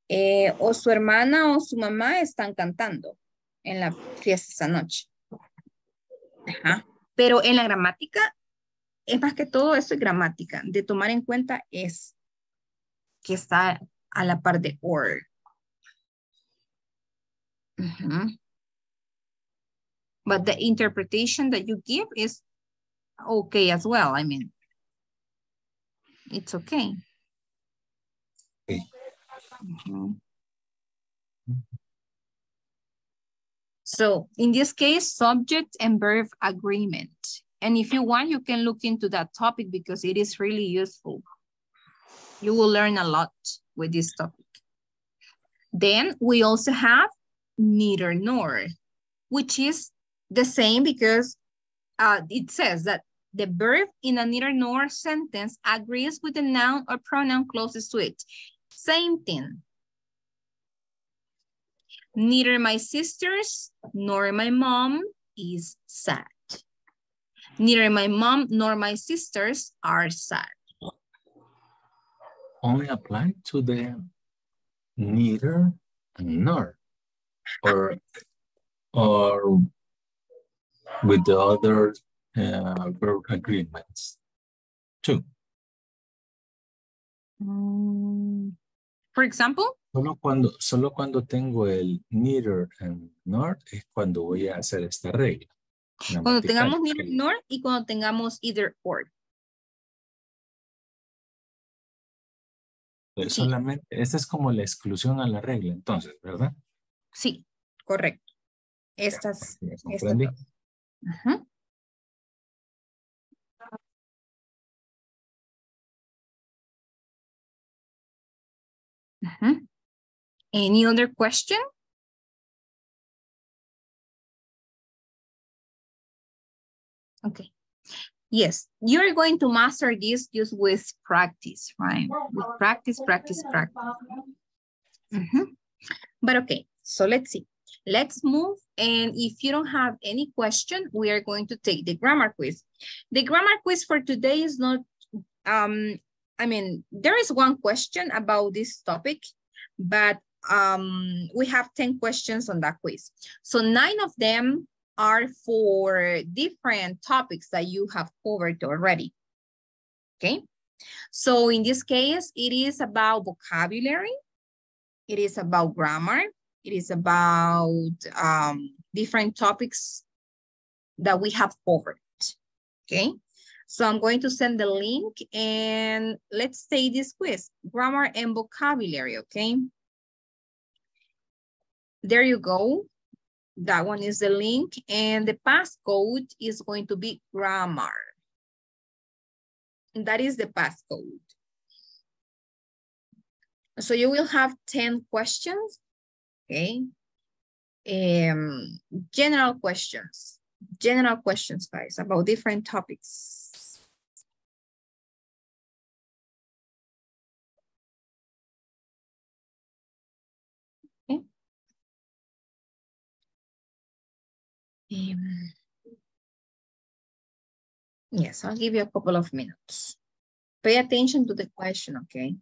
eh, o su hermana o su mamá están cantando en la fiesta esa noche. Ajá. Pero en la gramática, es más que todo eso es gramática. De tomar en cuenta es que está a la par de or. But the interpretation that you give is okay as well. I mean, it's okay. So in this case, subject and verb agreement. And if you want, you can look into that topic because it is really useful. You will learn a lot with this topic. Then we also have neither nor, which is the same because uh, it says that the verb in a neither nor sentence agrees with the noun or pronoun closest to it. Same thing. Neither my sisters nor my mom is sad. Neither my mom nor my sisters are sad. Only apply to the neither and nor. Or, or with the other uh, verb agreements too. Mm, For example, Solo cuando, solo cuando tengo el neither and nor es cuando voy a hacer esta regla. cuando tengamos neither nor y cuando tengamos either or. Pues sí. Solamente, esta es como la exclusión a la regla, entonces, ¿verdad? Sí, correcto. Estas, estas. Ajá. Ajá. Any other question? Okay. Yes, you're going to master this just with practice, right? With practice, practice, practice. Mhm. But okay, so let's see. Let's move. And if you don't have any question, we are going to take the grammar quiz. The grammar quiz for today is not, um, I mean, there is one question about this topic, but um, we have 10 questions on that quiz. So nine of them are for different topics that you have covered already. Okay. So in this case, it is about vocabulary. It is about grammar. It is about um, different topics that we have covered. Okay. So I'm going to send the link and let's take this quiz, grammar and vocabulary, okay? There you go. That one is the link and the passcode is going to be grammar. And that is the passcode. So you will have 10 questions, okay? Um, general questions, general questions, guys, about different topics. Um, yes, I'll give you a couple of minutes. Pay attention to the question, okay?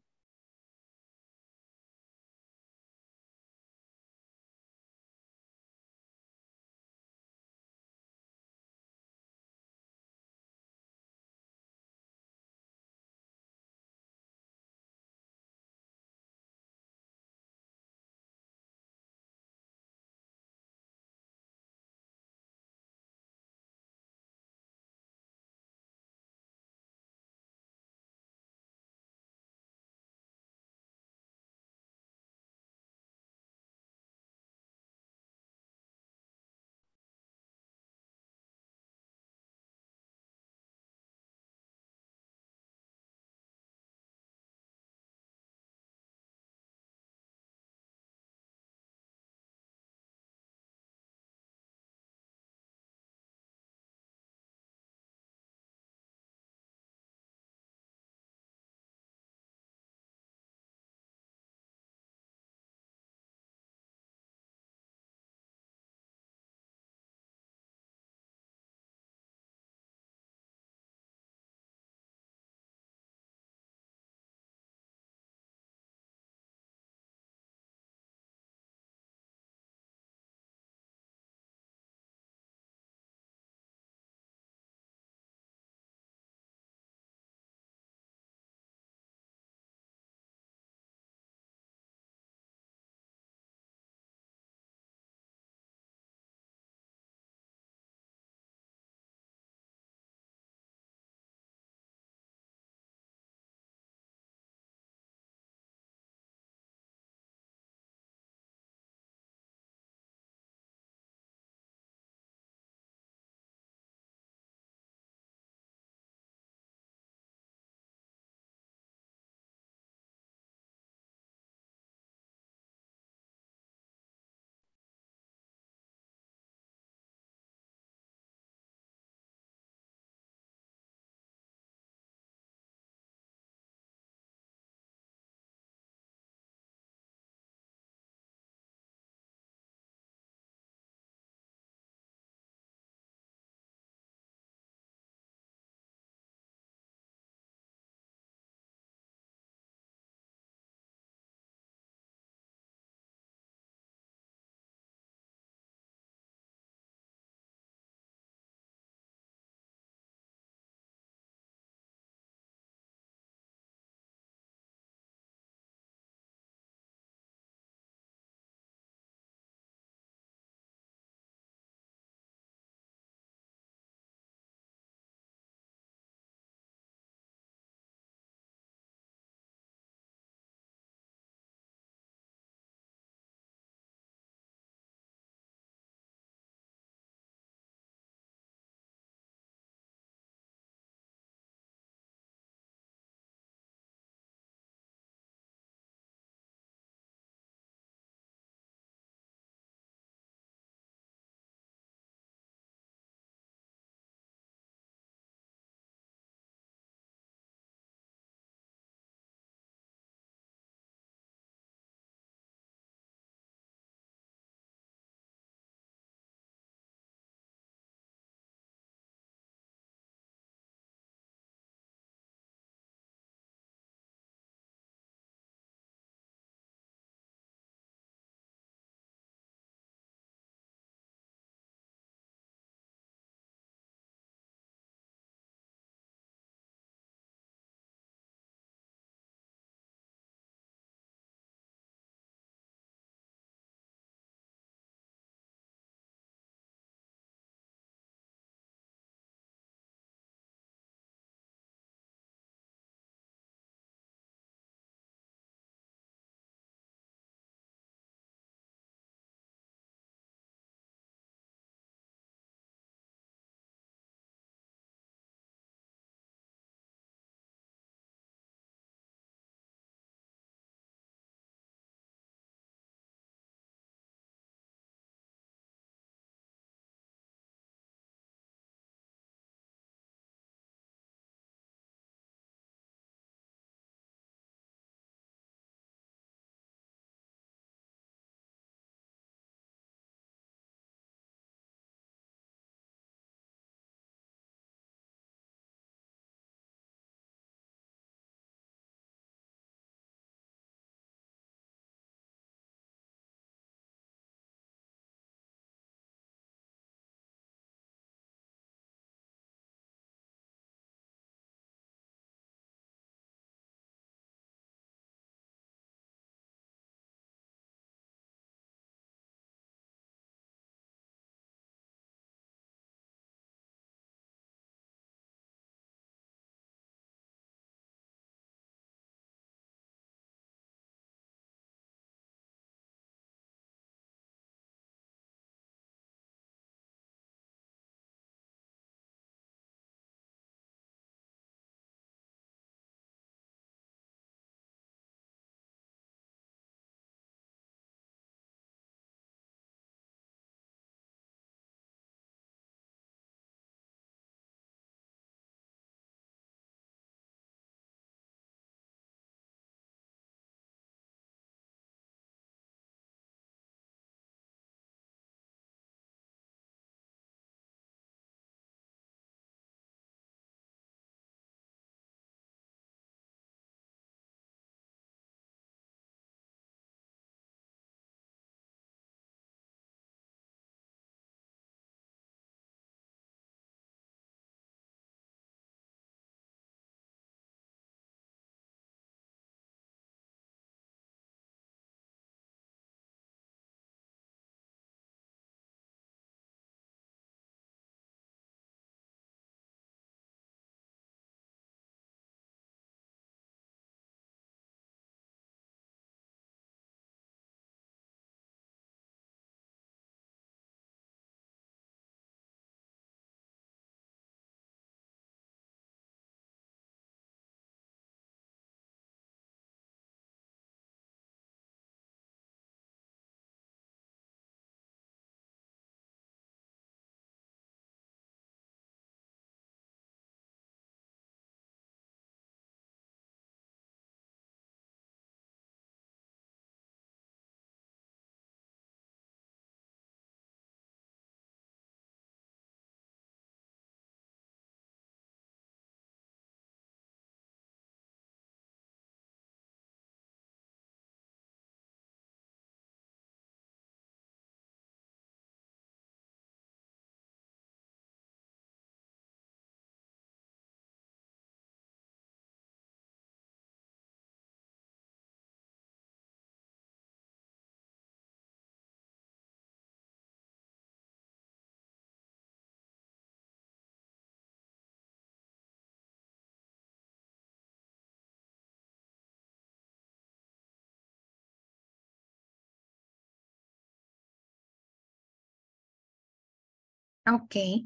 Okay.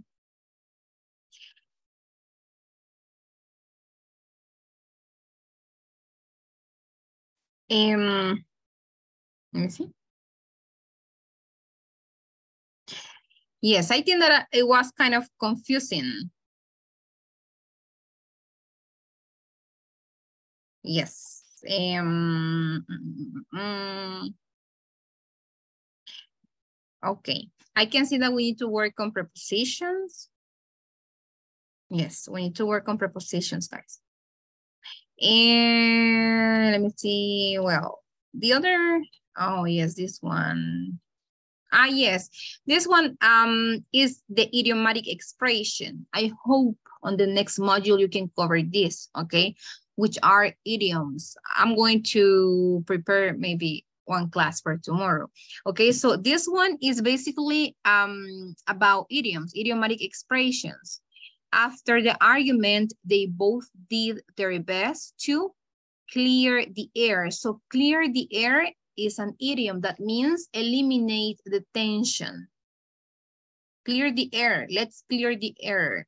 Um, let me see. Yes, I think that it was kind of confusing. Yes. Um, okay. I can see that we need to work on prepositions. Yes, we need to work on prepositions, guys. And let me see, well, the other, oh yes, this one. Ah, yes, this one um is the idiomatic expression. I hope on the next module you can cover this, okay? Which are idioms. I'm going to prepare maybe one class for tomorrow. Okay, so this one is basically um about idioms, idiomatic expressions. After the argument, they both did their best to clear the air. So clear the air is an idiom that means eliminate the tension. Clear the air. Let's clear the air.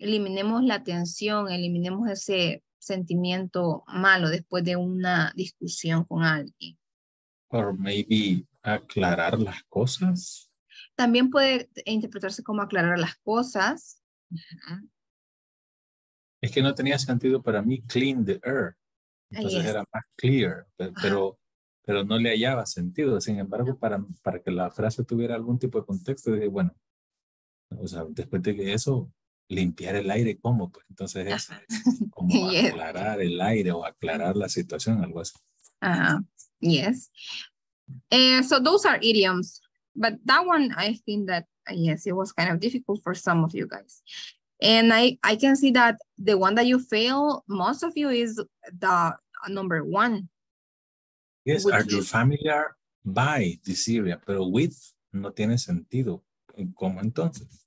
Eliminemos la tensión, eliminemos ese sentimiento malo después de una discusión con alguien. Or maybe aclarar las cosas. También puede interpretarse como aclarar las cosas. Es que no tenía sentido para mí clean the air. Entonces era más clear, pe- Ajá. pero, pero no le hallaba sentido. Sin embargo, para, para que la frase tuviera algún tipo de contexto, dije, bueno, o sea, después de que eso, limpiar el aire, ¿cómo? Pues entonces es Ajá. como aclarar el aire o aclarar la situación, algo así. Uh, yes. And so those are idioms. But that one, I think that, uh, yes, it was kind of difficult for some of you guys. And I, I can see that the one that you fail, most of you is the number one. Yes, are you familiar by this area? Pero with no tiene sentido. ¿Cómo entonces?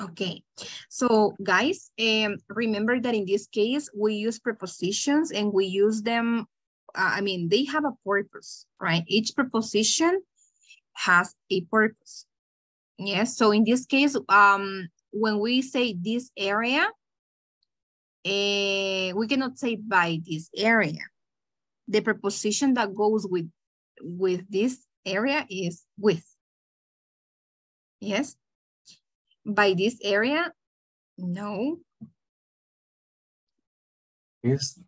Okay, so guys, um, remember that in this case, we use prepositions and we use them, I mean, they have a purpose, right? Each preposition has a purpose. Yes, so in this case, um, when we say this area, eh, we cannot say by this area. The preposition that goes with, with this area is with. Yes, by this area, no. Es,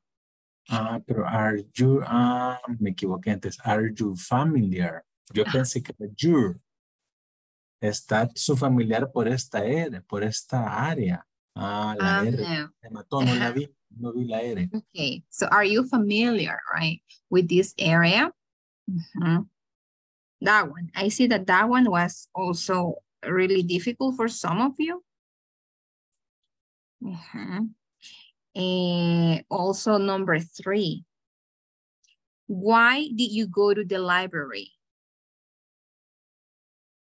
ah, pero are you, ah, me equivoqué antes, are you familiar? Yo pensé que era your. Está su familiar por esta R, por esta área. Ah, la Um, R. no. Me mató, no la vi, no vi la R. Okay, so are you familiar, right, with this area? Mhm. That one, I see that that one was also really difficult for some of you. Mhm. Eh, also number three. Why did you go to the library?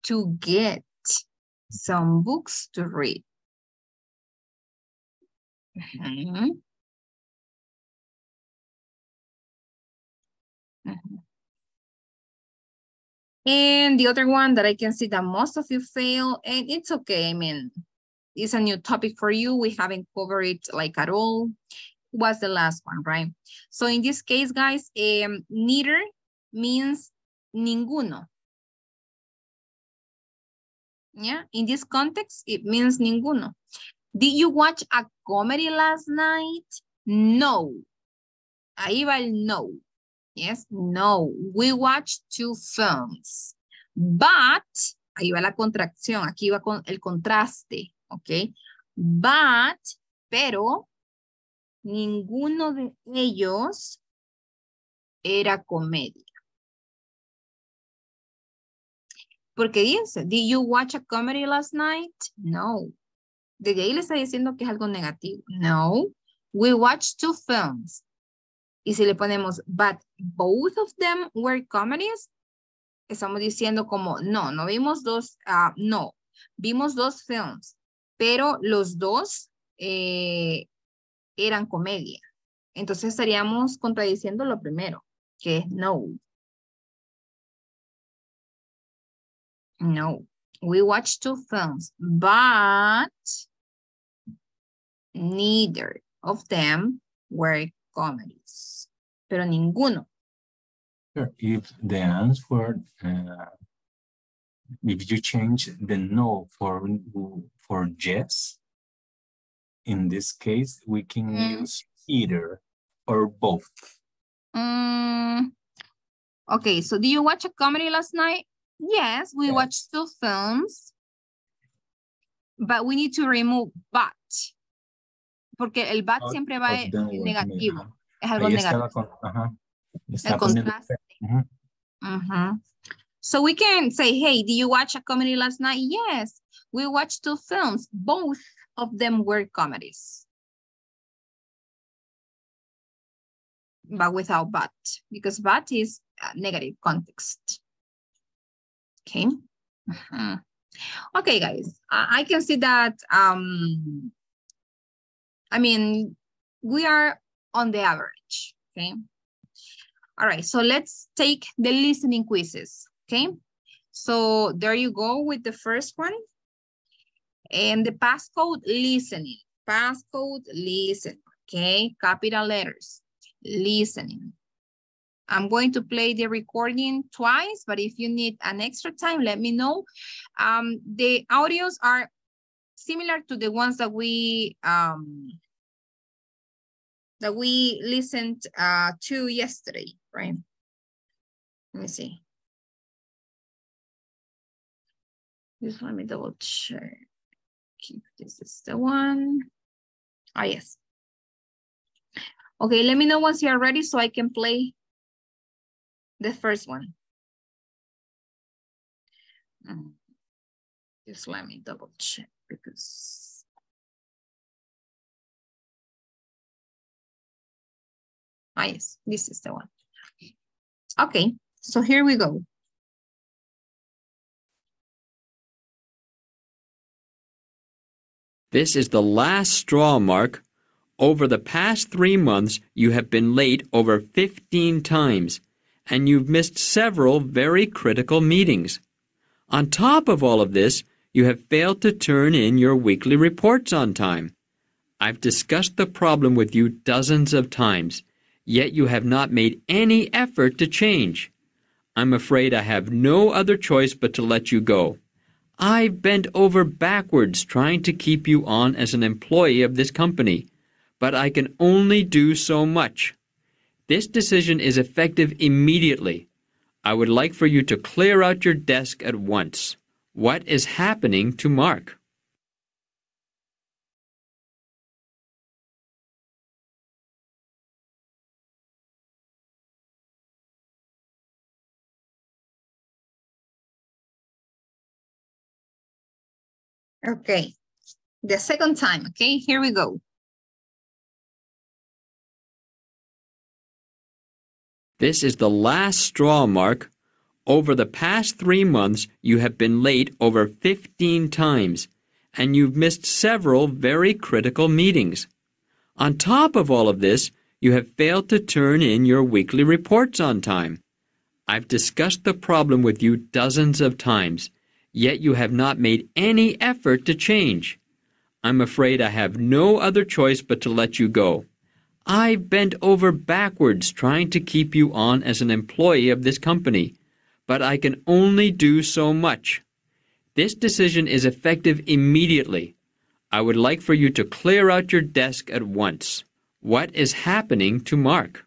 To get some books to read. Mhm. Mhm. And the other one that I can see that most of you fail, and it's okay. I mean, it's a new topic for you. We haven't covered it like at all. Was the last one, right? So in this case, guys, um, neither means ninguno. Yeah, in this context, it means ninguno. Did you watch a comedy last night? No. Ahí va el no. Yes, no. We watched two films. But, ahí va la contracción, aquí va con el contraste, ¿ok? But, pero, ninguno de ellos era comedia. Porque dice, did you watch a comedy last night? No. Desde ahí le está diciendo que es algo negativo. No. We watched two films. Y si le ponemos, but both of them were comedies, estamos diciendo como, no, no vimos dos, ah, no, vimos dos films, pero los dos eh, eran comedia. Entonces estaríamos contradiciendo lo primero, que es no. No. We watched two films, but neither of them were comedies. Pero ninguno. If the answer, uh, if you change the no for for yes, in this case, we can Mm. use either or both. Mm, okay, so do you watch a comedy last night? Yes, we Yes. watched two films. But we need to remove but. Porque el but siempre va of en them were negativo. Es algo negativo. con, ajá. El Estaba poniendo- contraste. Ujú. Mhm. So we can say, hey, did you watch a comedy last night? Yes, we watched two films. Both of them were comedies. But without but, because but is a negative context. Okay. Mhm. Okay, guys, I, I can see that, um, I mean, we are on the average, okay? All right, so let's take the listening quizzes, okay? So there you go with the first one. And the passcode listening, passcode listen, okay? Capital letters, listening. I'm going to play the recording twice, but if you need an extra time, let me know. Um, the audios are similar to the ones that we um, that we listened uh, to yesterday, right? Let me see. Just let me double check. If this is the one. Ah, yes. Okay, let me know once you're ready so I can play the first one. Mm. Just let me double check because Ah, yes, this is the one. Okay, so here we go. This is the last straw, Mark. Over the past three months, you have been late over 15 times, and you've missed several very critical meetings. On top of all of this, you have failed to turn in your weekly reports on time. I've discussed the problem with you dozens of times, yet you have not made any effort to change. I'm afraid I have no other choice but to let you go. I've bent over backwards trying to keep you on as an employee of this company, but I can only do so much. This decision is effective immediately. I would like for you to clear out your desk at once. What is happening to Mark? Okay, the second time, okay, here we go. This is the last straw, Mark. Over the past three months, you have been late over 15 times, and you've missed several very critical meetings. On top of all of this, you have failed to turn in your weekly reports on time. I've discussed the problem with you dozens of times, yet you have not made any effort to change. I'm afraid I have no other choice but to let you go. I've bent over backwards trying to keep you on as an employee of this company, but I can only do so much. This decision is effective immediately. I would like for you to clear out your desk at once. What is happening to Mark?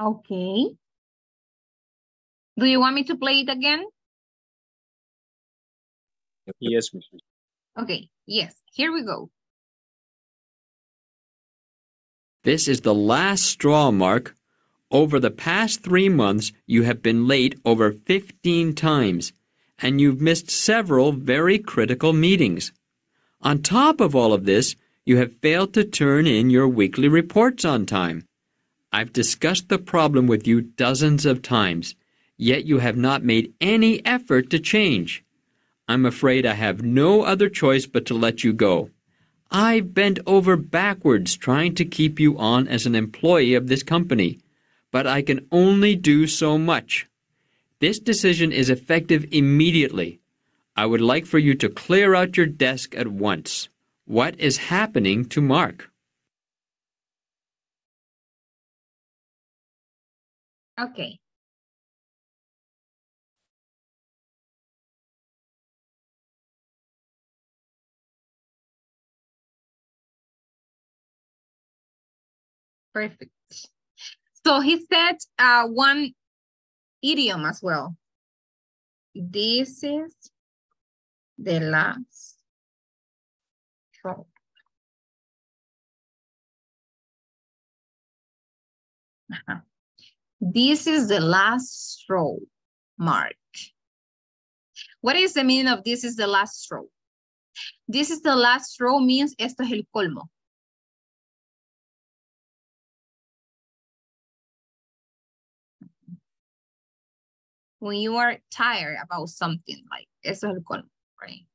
Okay. Do you want me to play it again? Yes, Miss. Okay, yes, here we go. This is the last straw, Mark. Over the past three months, you have been late over 15 times, and you've missed several very critical meetings. On top of all of this, you have failed to turn in your weekly reports on time. I've discussed the problem with you dozens of times, yet you have not made any effort to change. I'm afraid I have no other choice but to let you go. I've bent over backwards trying to keep you on as an employee of this company, but I can only do so much. This decision is effective immediately. I would like for you to clear out your desk at once. What is happening to Mark? Okay. Perfect. So he said uh, one idiom as well. This is the last straw. Ajá. This is the last straw, Mark. What is the meaning of this is the last straw? This is the last straw means esto es el colmo. When you are tired about something, like, eso es el colmo, right?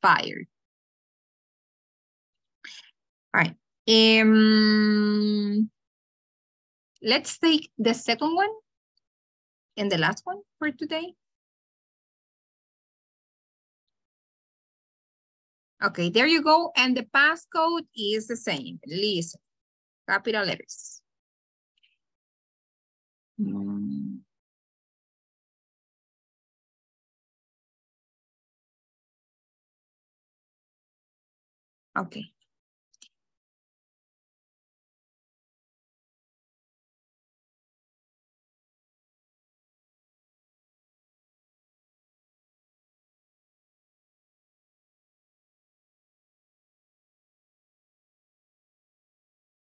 Fired. All right. Um, let's take the second one and the last one for today. Okay, there you go. And the passcode is the same. Listen, capital letters. Mm. Okay.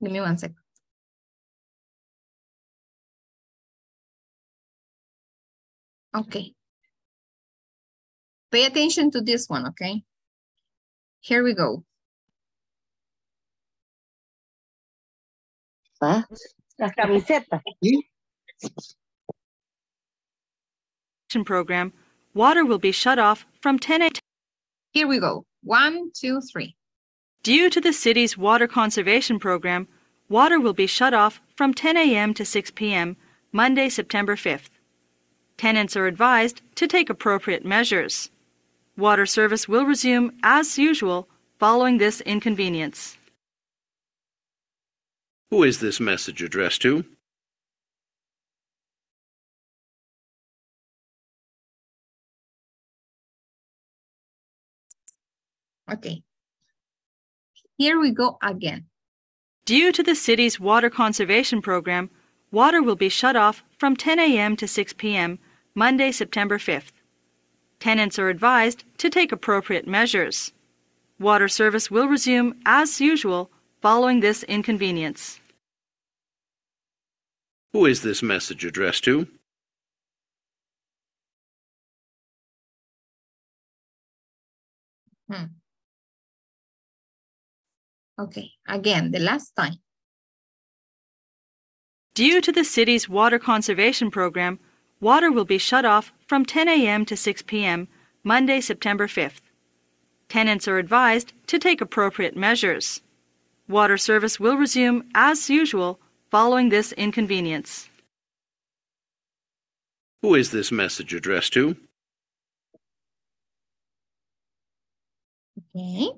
Give me one second. Okay. Pay attention to this one, okay? Here we go. ¿Ah? Las camisetas. program, water will be shut off from 10 a.m. Here we go. One, two, three. Due to the city's water conservation program, water will be shut off from 10 a.m. to 6 p.m. Monday, September 5th. Tenants are advised to take appropriate measures. Water service will resume as usual following this inconvenience. Who is this message addressed to? Okay. Here we go again. Due to the city's water conservation program, water will be shut off from 10 a.m. to 6 p.m. Monday, September 5th. Tenants are advised to take appropriate measures. Water service will resume as usual following this inconvenience. Who is this message addressed to? Hmm. Okay, again, the last time. Due to the city's water conservation program, water will be shut off from 10 a.m. to 6 p.m. Monday, September 5th. Tenants are advised to take appropriate measures. Water service will resume as usual following this inconvenience. Who is this message addressed to? Okay.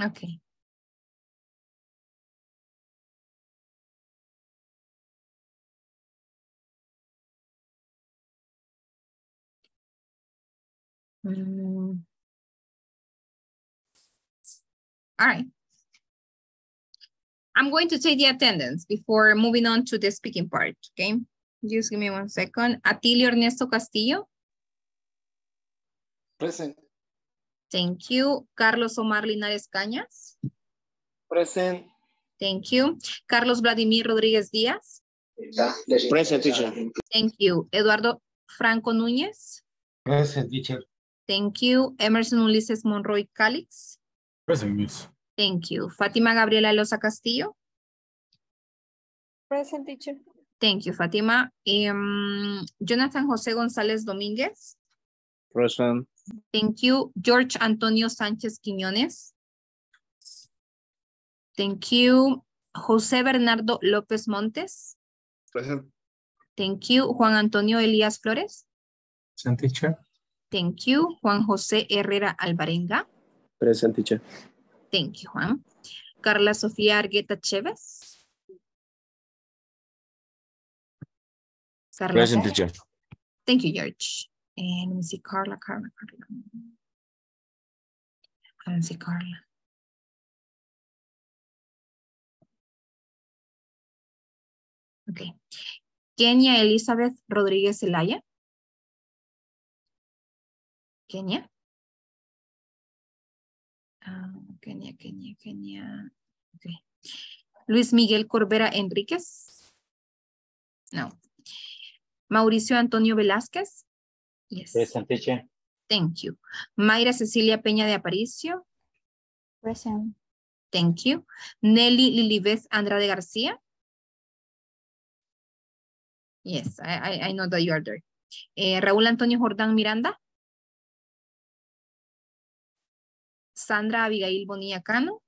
Okay. Mm. All right. I'm going to take the attendance before moving on to the speaking part, okay? Just give me one second. Atilio Ernesto Castillo. Present. Thank you. Carlos Omar Linares Cañas. Present. Thank you. Carlos Vladimir Rodríguez Díaz. Present, teacher. Thank you. Eduardo Franco Núñez. Present, teacher. Thank you. Emerson Ulises Monroy Calix. Present, miss. Thank you. Fátima Gabriela Loza Castillo. Present teacher. Thank you, Fátima. Em, Jonathan José González Domínguez. Present. Thank you. George Antonio Sánchez Quiñones. Thank you. José Bernardo López Montes. Present. Thank you. Juan Antonio Elías Flores. Present, teacher. Thank you. Juan José Herrera Alvarenga. Present, teacher. Thank you, Juan. Carla Sofía Argueta Chévez. Carla. Present, teacher. Thank you, George. And let me see, Carla, Carla, Carla. I don't see Carla. Okay. Kenia Elizabeth Rodríguez Zelaya. Kenia. Ah, Kenia, Kenia, Kenia. Okay. Luis Miguel Corbera Enríquez. No. Mauricio Antonio Velázquez. Yes. Present, teacher. Thank you. Mayra Cecilia Peña de Aparicio. Present. Thank you. Nelly Lilibeth Andrade García. Yes, I, I, I know that you are there. Eh, Raúl Antonio Jordán Miranda. Sandra Abigail Bonilla Cano.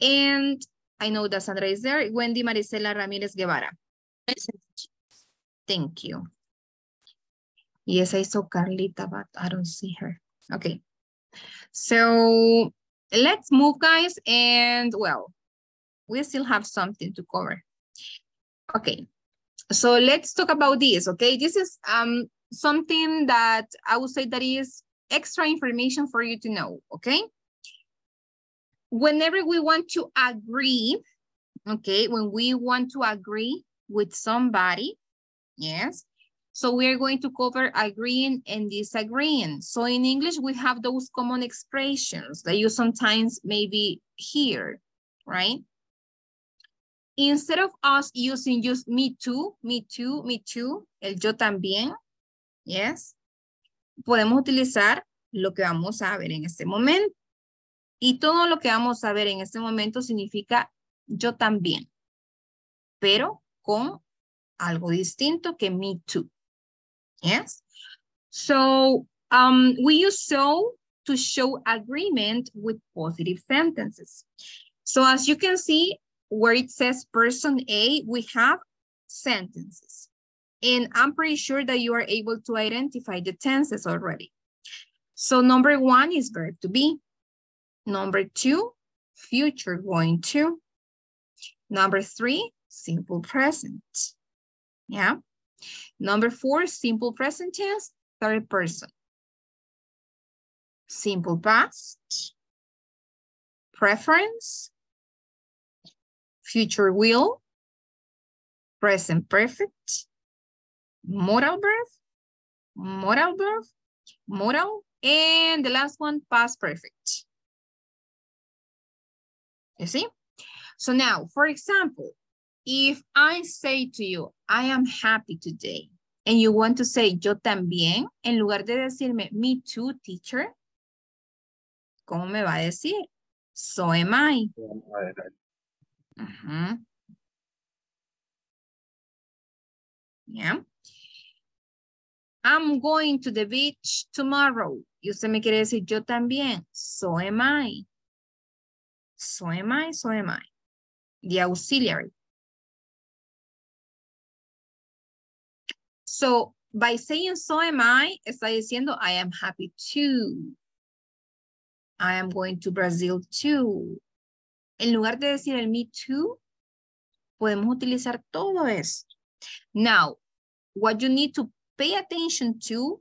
And I know that Sandra is there. Wendy Marisela Ramírez Guevara. Thank you. Yes, I saw Carlita, but I don't see her. Okay. So let's move, guys. And well, we still have something to cover. Okay. So let's talk about this, okay? This is um something that I would say that is extra information for you to know, okay? Whenever we want to agree, okay, when we want to agree with somebody, yes, so we're going to cover agreeing and disagreeing. So in English, we have those common expressions that you sometimes maybe hear, right? Instead of us using just me too, me too, me too, el yo también, yes, podemos utilizar lo que vamos a ver en este momento. Y todo lo que vamos a ver en este momento significa yo también, pero con algo distinto que me too. Yes. So um, we use so to show agreement with positive sentences. So as you can see, where it says person A, we have sentences. And I'm pretty sure that you are able to identify the tenses already. So number one is verb to be. Number two, future going to. Number three, simple present. Yeah. Number four, simple present tense, third person. Simple past, preference, future will, present perfect, modal verb, modal verb, modal, and the last one, past perfect. You see? So now, for example, if I say to you, I am happy today, and you want to say yo también, en lugar de decirme me too, teacher, ¿cómo me va a decir? So am I. Uh -huh. Yeah. I'm going to the beach tomorrow. Y usted me quiere decir yo también. So am I. So am I, so am I. The auxiliary. So, by saying so am I, está diciendo I am happy too. I am going to Brazil too. En lugar de decir el me too, podemos utilizar todo esto. Now, what you need to pay attention to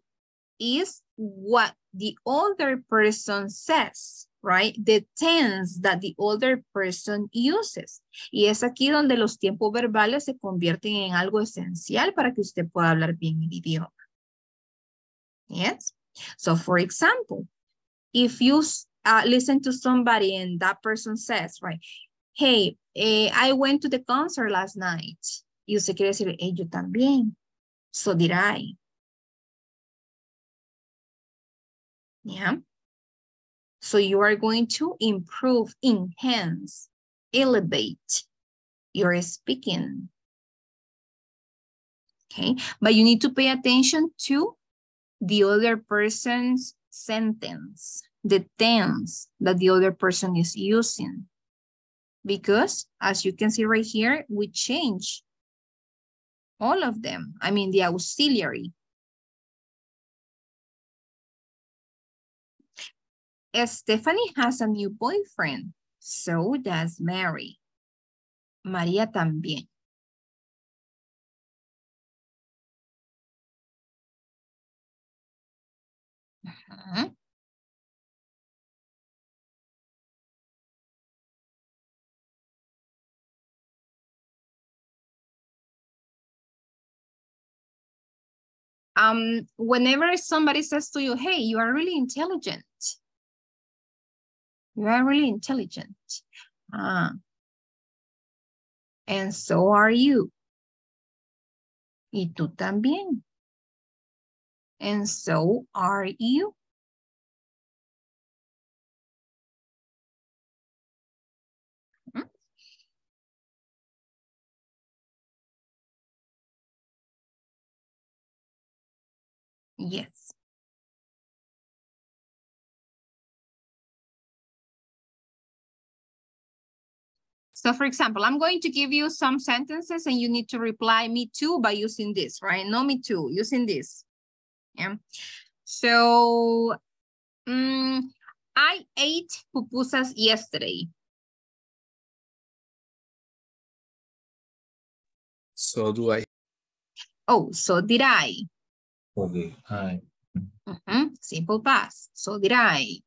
is what the other person says, right? The tense that the older person uses. Y es aquí donde los tiempos verbales se convierten en algo esencial para que usted pueda hablar bien el idioma. Yes? So, for example, if you uh, listen to somebody and that person says, right, hey, eh, I went to the concert last night. Y usted quiere decir, hey, yo también. So did I. Yeah. So you are going to improve, enhance, elevate your speaking. Okay, but you need to pay attention to the other person's sentence, the tense that the other person is using. Because as you can see right here, we change all of them. I mean, the auxiliary. Stephanie has a new boyfriend. So does Mary. María también. Um, whenever somebody says to you, hey, you are really intelligent. You are really intelligent. Ah. And so are you. Y tú también. And so are you. Hmm? Yes. So for example, I'm going to give you some sentences and you need to reply me too by using this, right? No, me too, using this. Yeah. So um, I ate pupusas yesterday. So do I. Oh, so did I. Okay, I. Mm -hmm. Simple past. So did I.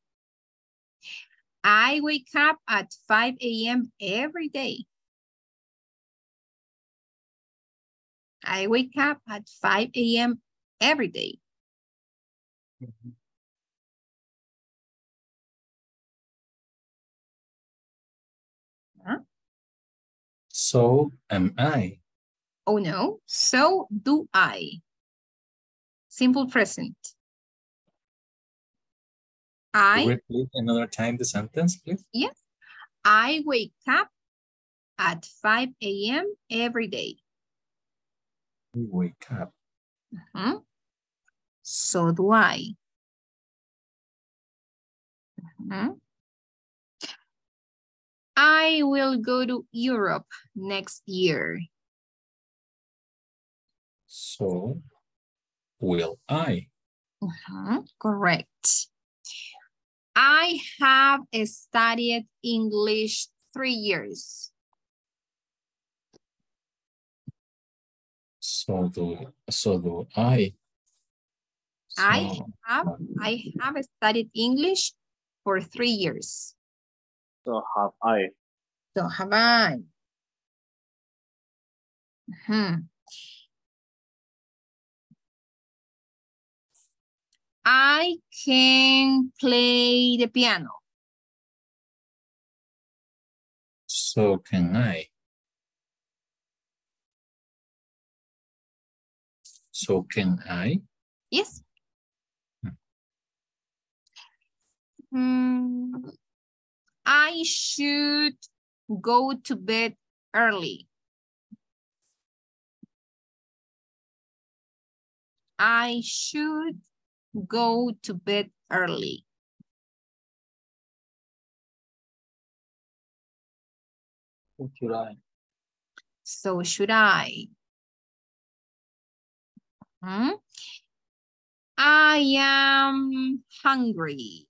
I wake up at 5 a.m. every day. I wake up at 5 a.m. every day. Mm -hmm. Huh? So am I. Oh no, so do I. Simple present. I repeat another time the sentence, please. Yes. I wake up at 5 a.m. every day. Wake up. Uh -huh. So do I. Uh -huh. I will go to Europe next year. So will I. Uh -huh. Correct. I have studied English three years. So do, so do I. So, I have I have studied English for three years. So have I. So have I. Hmm. I can play the piano. So can I. So can I? Yes. Hmm. I should go to bed early. I should go to bed early. So should I. So should I. Hmm? I am hungry.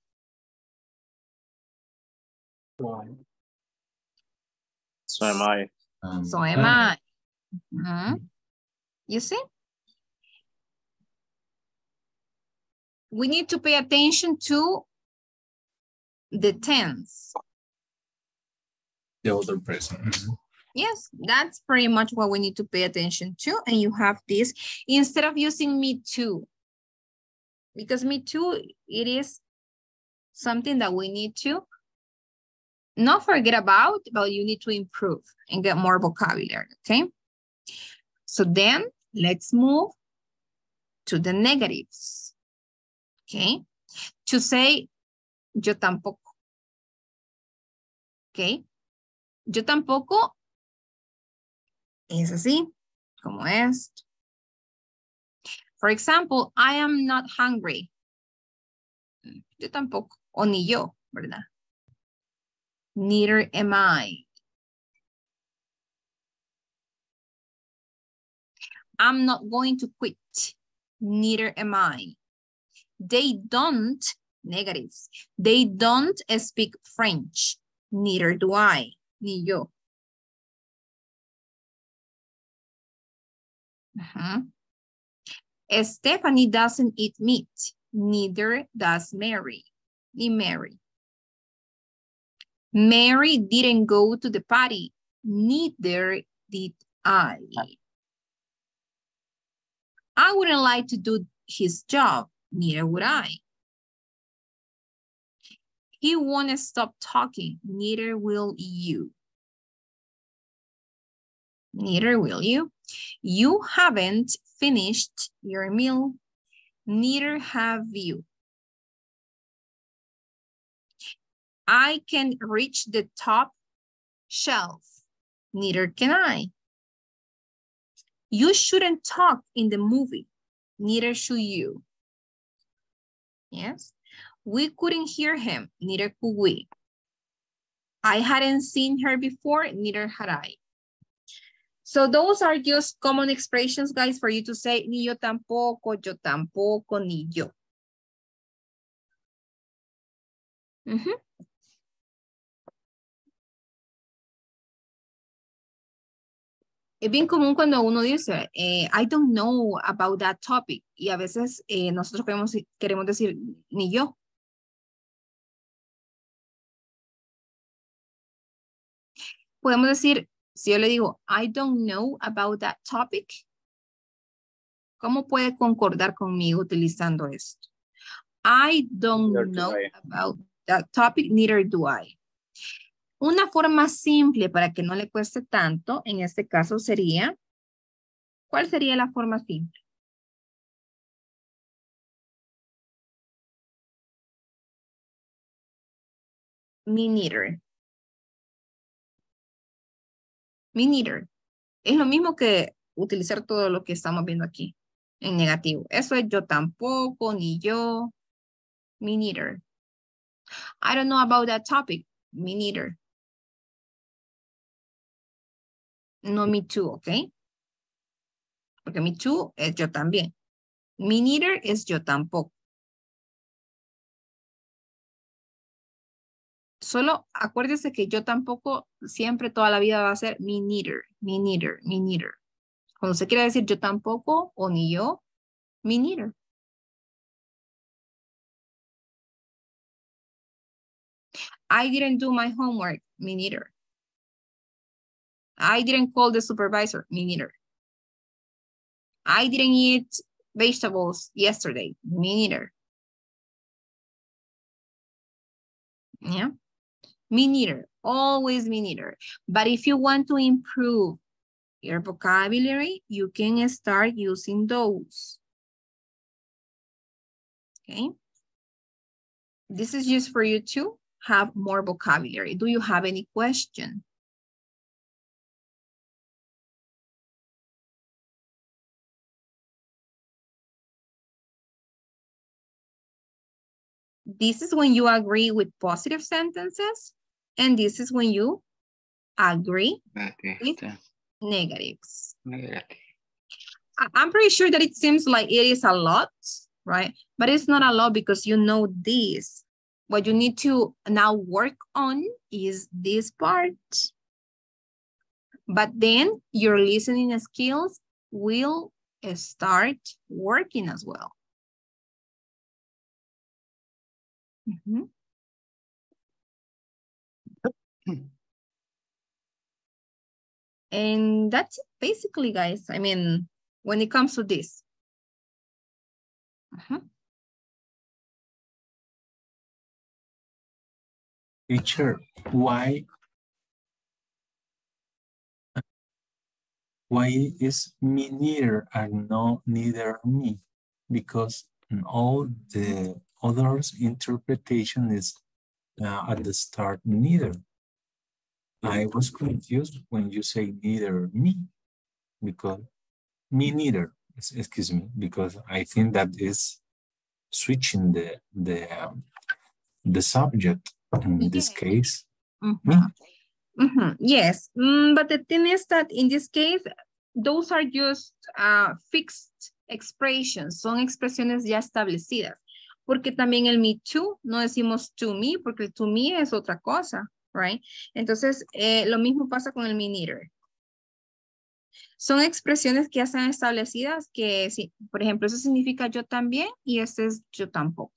Why? So am I. Um, So am I. Hmm? You see? We need to pay attention to the tense. The other person. Mhm. Yes, that's pretty much what we need to pay attention to. And you have this instead of using me too. Because me too, it is something that we need to not forget about, but you need to improve and get more vocabulary, okay? So then let's move to the negatives, okay? To say, yo tampoco, okay? Yo tampoco es así, como esto. For example, I am not hungry. Yo tampoco, o ni yo, ¿verdad? Neither am I. I'm not going to quit. Neither am I. They don't, negatives. They don't speak French. Neither do I, ni yo. Uh-huh. Stephanie doesn't eat meat. Neither does Mary. Ni Mary. Mary didn't go to the party. Neither did I. I wouldn't like to do his job. Neither would I. He won't stop talking. Neither will you. Neither will you. You haven't finished your meal. Neither have you. I can reach the top shelf. Neither can I. You shouldn't talk in the movie. Neither should you. Yes. We couldn't hear him. Neither could we. I hadn't seen her before. Neither had I. So those are just common expressions, guys, for you to say, ni yo tampoco, yo tampoco, ni yo. Ujú. Es bien común cuando uno dice, eh, I don't know about that topic. Y a veces eh, nosotros queremos, queremos decir, ni yo. Podemos decir, si yo le digo, I don't know about that topic, ¿cómo puede concordar conmigo utilizando esto? I don't Neither do know I. about that topic, neither do I. Una forma simple para que no le cueste tanto, en este caso sería, ¿cuál sería la forma simple? Me neither. Es lo mismo que utilizar todo lo que estamos viendo aquí en negativo. Eso es yo tampoco, ni yo. Me neither. I don't know about that topic. Me neither. No me too, ¿ok? Porque me too es yo también. Me neither es yo tampoco. Solo acuérdese que yo tampoco siempre toda la vida va a ser me neither, me neither, me neither. Cuando se quiere decir yo tampoco o ni yo, me neither. I didn't do my homework, me neither. I didn't call the supervisor, me neither. I didn't eat vegetables yesterday, me neither. Yeah, me neither, always me neither. But if you want to improve your vocabulary, you can start using those. Okay. This is just for you to have more vocabulary. Do you have any question? This is when you agree with positive sentences, and this is when you agree with negatives. I- I'm pretty sure that it seems like it is a lot, right? But it's not a lot because you know this. What you need to now work on is this part. But then your listening skills will start working as well. Mhm. And that's it, basically, guys. I mean, when it comes to this. Uh-huh. Teacher, why why is me neither and no neither me? Because all the others interpretation is uh, at the start neither. I was confused when you say neither me, because me neither, excuse me, because I think that is switching the the um, the subject in this case. Mhm. Mhm, Yes, mm, but the thing is that in this case, those are just uh, fixed expressions, son expresiones ya establecidas. Porque también el me too, no decimos to me, porque el to me es otra cosa, right? Entonces, eh, lo mismo pasa con el me neither. Son expresiones que ya están establecidas que, sí, por ejemplo, eso significa yo también y ese es yo tampoco.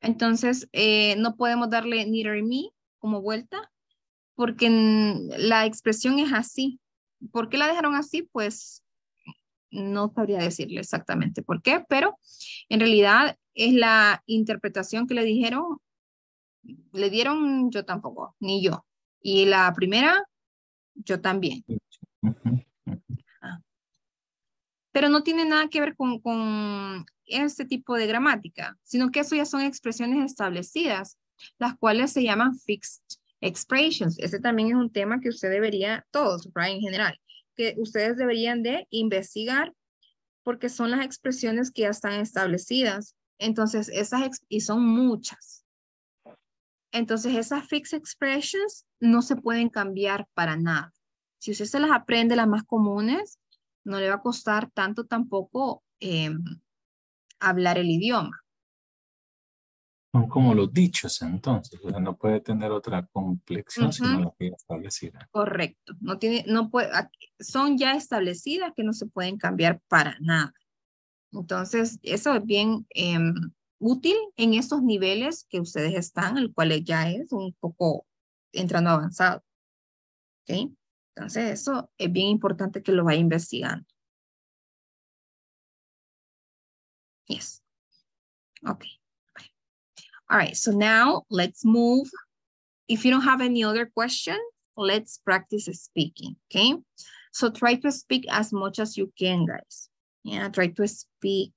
Entonces, eh, no podemos darle neither me como vuelta porque la expresión es así. ¿Por qué la dejaron así? Pues no sabría decirle exactamente por qué, pero en realidad es la interpretación que le dijeron, le dieron yo tampoco, ni yo. Y la primera, yo también. Pero no tiene nada que ver con, con este tipo de gramática, sino que eso ya son expresiones establecidas, las cuales se llaman fixed expressions. Ese también es un tema que usted debería, todos, right, en general, que ustedes deberían de investigar porque son las expresiones que ya están establecidas. Entonces, esas, y son muchas. Entonces, esas fixed expressions no se pueden cambiar para nada. Si usted se las aprende, las más comunes, no le va a costar tanto tampoco em, hablar el idioma. Son como los dichos entonces, o sea, no puede tener otra complexión sino Ujú. la que ya establecida. Correcto. No tiene, no puede, a- son ya establecidas que no se pueden cambiar para nada. Entonces, eso es bien em, útil en estos niveles que ustedes están, el cual ya es un poco entrando avanzado. ¿Ok? Entonces, eso es bien importante que lo vaya investigando. Yes. Okay. All right, so now let's move. If you don't have any other question, let's practice speaking, okay? So try to speak as much as you can, guys. Yeah, try to speak.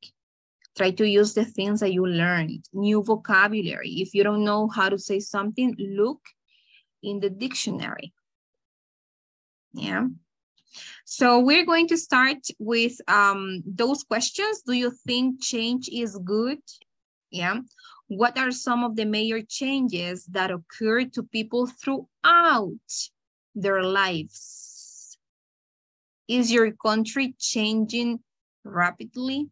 Try to use the things that you learned, new vocabulary. If you don't know how to say something, look in the dictionary. Yeah. So we're going to start with um, those questions. Do you think change is good? Yeah. What are some of the major changes that occur to people throughout their lives? Is your country changing rapidly?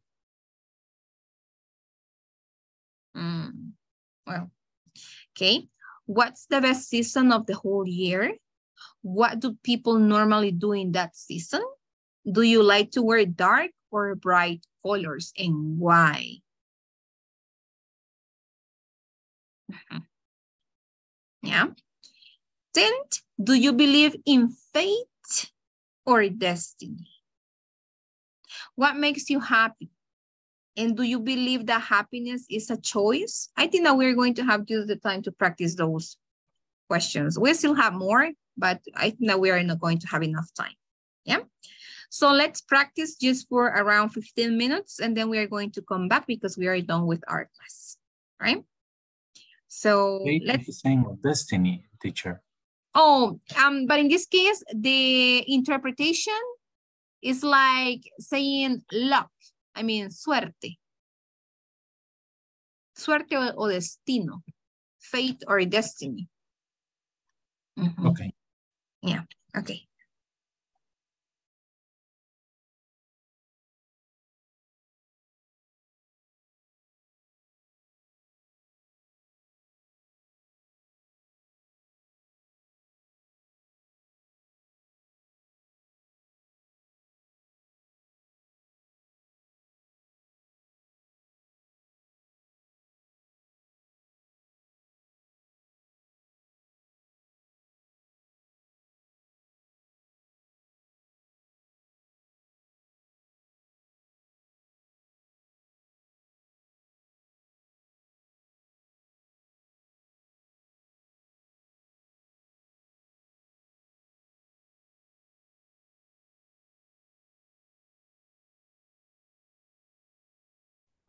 Mm, well, okay. What's the best season of the whole year? What do people normally do in that season? Do you like to wear dark or bright colors and why? Mm-hmm. Yeah. Then, do you believe in fate or destiny? What makes you happy? And do you believe that happiness is a choice? I think that we're going to have just the time to practice those questions. We still have more, but I think that we are not going to have enough time. Yeah. So let's practice just for around 15 minutes and then we are going to come back because we are done with our class, right? So Fate let's the same of destiny, teacher. Oh, um, but in this case, the interpretation is like saying luck. I mean, suerte. Suerte o, o destino. Fate or destiny. Mhm. Okay. Yeah, okay.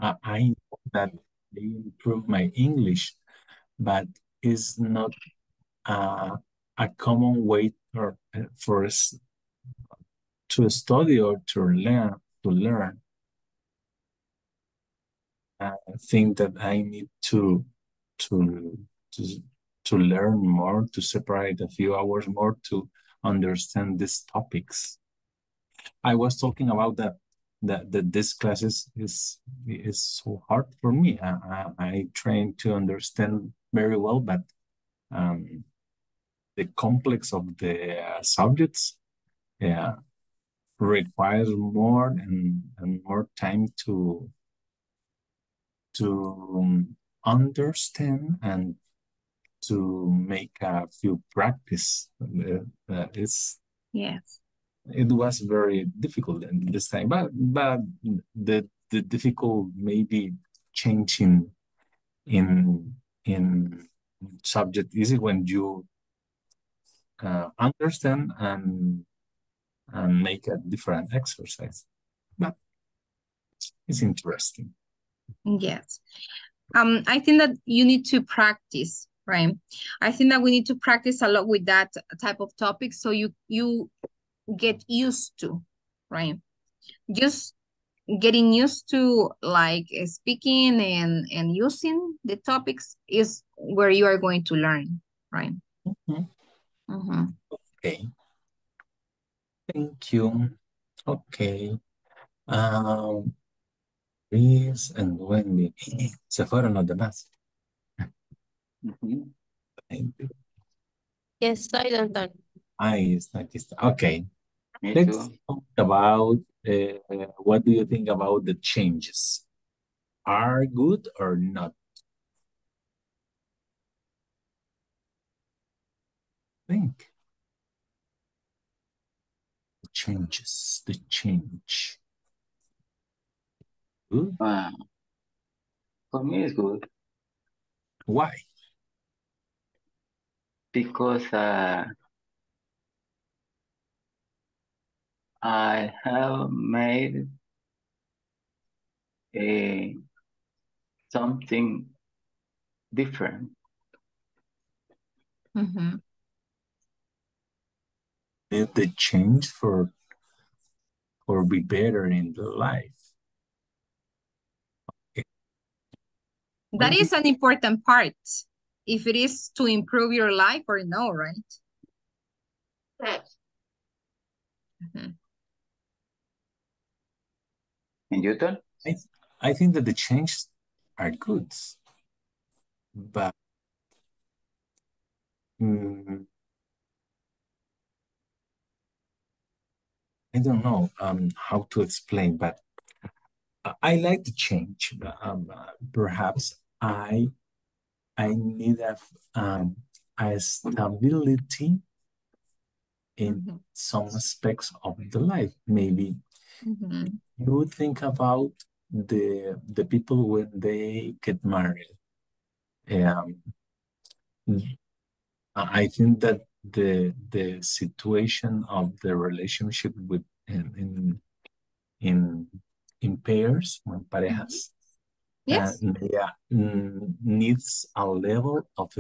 I, I know that they improve my English, but it's not uh, a common way for, for us to study or to learn to learn. I think that I need to to to to learn more, to separate a few hours more to understand these topics. I was talking about that that, that this class is, is is so hard for me. I, I, I train to understand very well, but um, the complex of the uh, subjects yeah, requires more and, and more time to to um, understand and to make a few practice. Uh, uh, it's Yes. It was very difficult in this time, but but the the difficult maybe changing in in subject easy when you uh, understand and and make a different exercise. But it's interesting. Yes. Um, I think that you need to practice, right? I think that we need to practice a lot with that type of topic so you you get used to, right? Just getting used to like speaking and and using the topics is where you are going to learn, right? Mhm. Mhm. Okay. Thank you. Okay. Um, Chris and Wendy. Se fueron los demás. Mhm. Thank you yes, silent. Ahí aquí está. Okay. Me Let's too. talk about uh, what do you think about the changes? Are good or not? Think. The changes, the change. Good? Uh, for me, it's good Why? because uh, I have made a something different. Mhm. Did they change for for be better in the life? That is an important part. If it is to improve your life or no, right? Mhm. And you turn? I, I think that the changes are good, but mm, I don't know um, how to explain, but I- I like the change. but, Um, uh, perhaps I I need a um, a stability in Mhm. some aspects of the life. Maybe Mhm. you think about the the people when they get married. Um, I think that the the situation of the relationship with in in in, in pairs, when parejas, Yes. uh, yeah, mm, needs a level of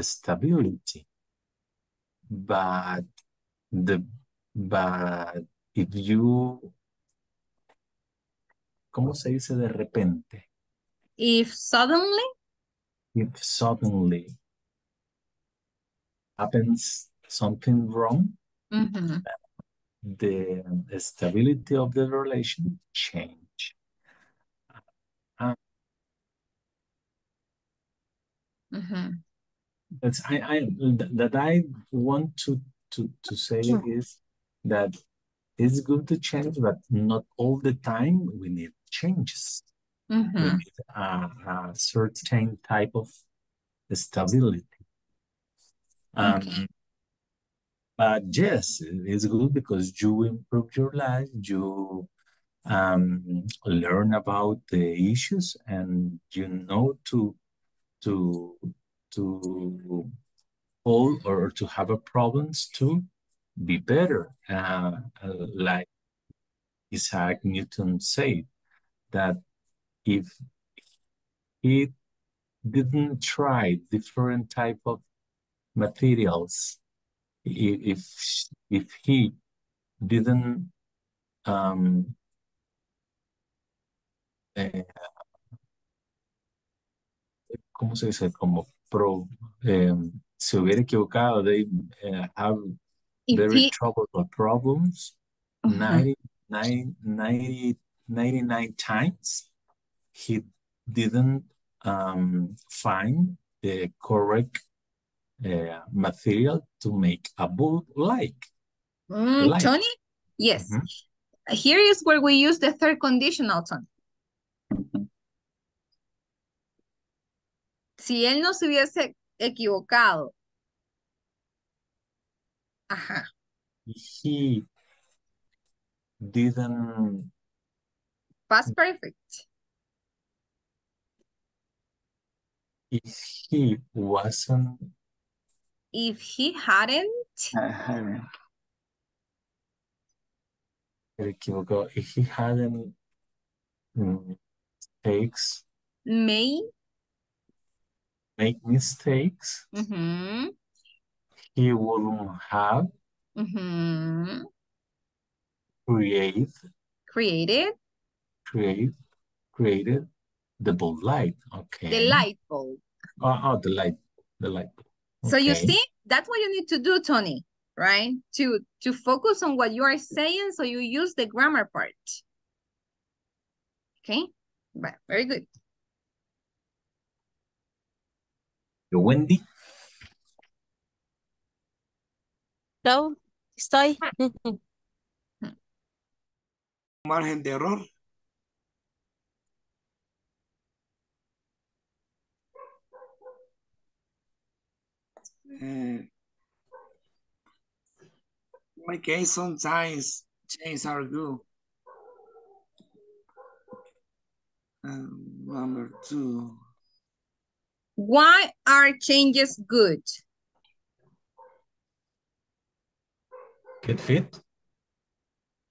stability. But the but if you, ¿cómo se dice de repente? If suddenly, If suddenly happens something wrong, Mhm. the stability of the relation change. Uh, Mhm. that's I, I that I want to to to say is that it's good to change, but not all the time we need changes. We Mhm. need a, a certain type of stability. Um, but yes, it's good because you improve your life, you um, learn about the issues, and you know to to to all or to have a problems to be better. Uh, like Isaac Newton said that if he didn't try different type of materials, if if he didn't um, eh, ¿cómo se dice? Como pro, eh, se hubiera equivocado, they uh, have If very trouble with problems, Uh-huh. 99, 90, 99 times, he didn't um, find the correct uh, material to make a book like. Mm, Like. Tony? Yes. Mhm. Here is where we use the third conditional, Tony. Si él no se hubiese equivocado. Ajá. He didn't Past perfect. if he wasn't If he hadn't, se equivocó, if he hadn't mm, mistakes, may, make mistakes, mhm, he wouldn't have mhm, create, created create, created the bulb light. Okay. the light bulb. Oh, oh, the light, the light. So you see, that's what you need to do, Tony, right? To to focus on what you are saying, so you use the grammar part. Okay, right, very good. Yo, Wendy. No, estoy. Margen de error. Uh, in my case, sometimes changes are good. Um, number two. Why are changes good? Get fit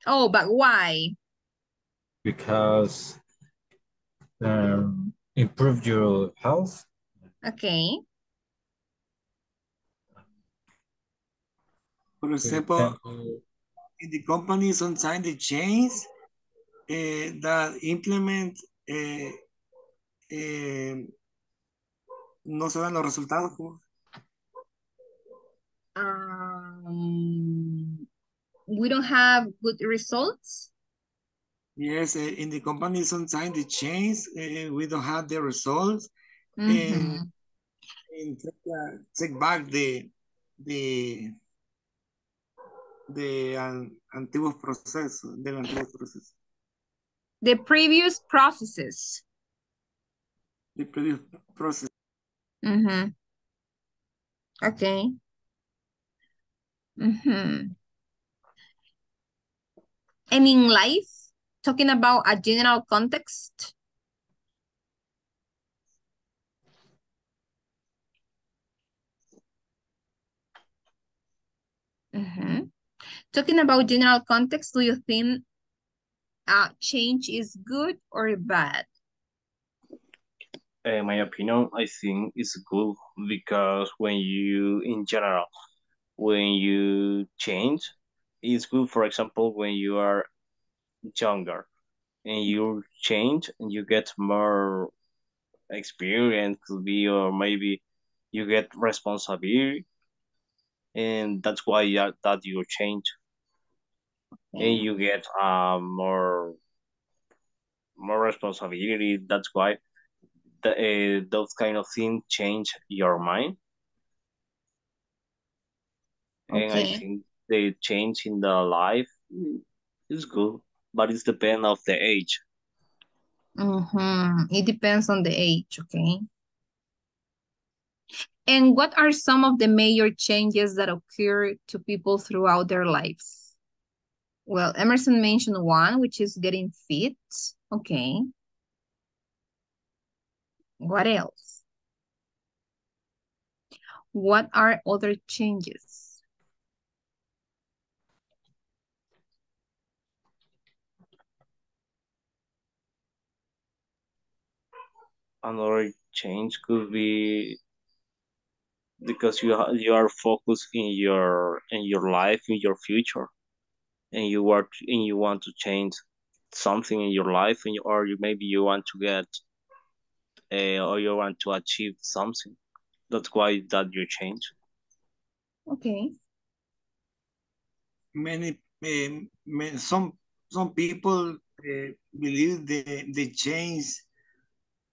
Oh, but why? because um, improve your health. Okay. For example, in the company, sometimes the change uh, that implement eh, eh, no se dan los resultados. Um, we don't have good results. Yes, eh, in the company, sometimes the change, eh, we don't have the results. Mhm. And, and take, uh, take back the, the, the an, antiguos procesos, del antiguo proceso, The previous processes. the previous process. Mm-hmm. Okay. Mm-hmm. And in life, talking about a general context. Mm-hmm. Talking about general context, do you think uh, change is good or bad? In my opinion, I think it's good because when you, in general, when you change, it's good, for example, when you are younger and you change and you get more experience, could be, or maybe you get responsibility, and that's why you, that you change, and you get um more more responsibility. That's why the, uh, those kind of things change your mind. And I think the change in the life it's good, but it's depend of the age. Mm-hmm. It depends on the age, okay? And what are some of the major changes that occur to people throughout their lives? Well, Emerson mentioned one, which is getting fit. Okay. What else? What are other changes? Another change could be because you ha- you are focused in your in your life in your future and you are and you want to change something in your life and you, or you maybe you want to get uh, or you want to achieve something that's why that you change Okay. Many, um, ma- some some people uh, believe the the change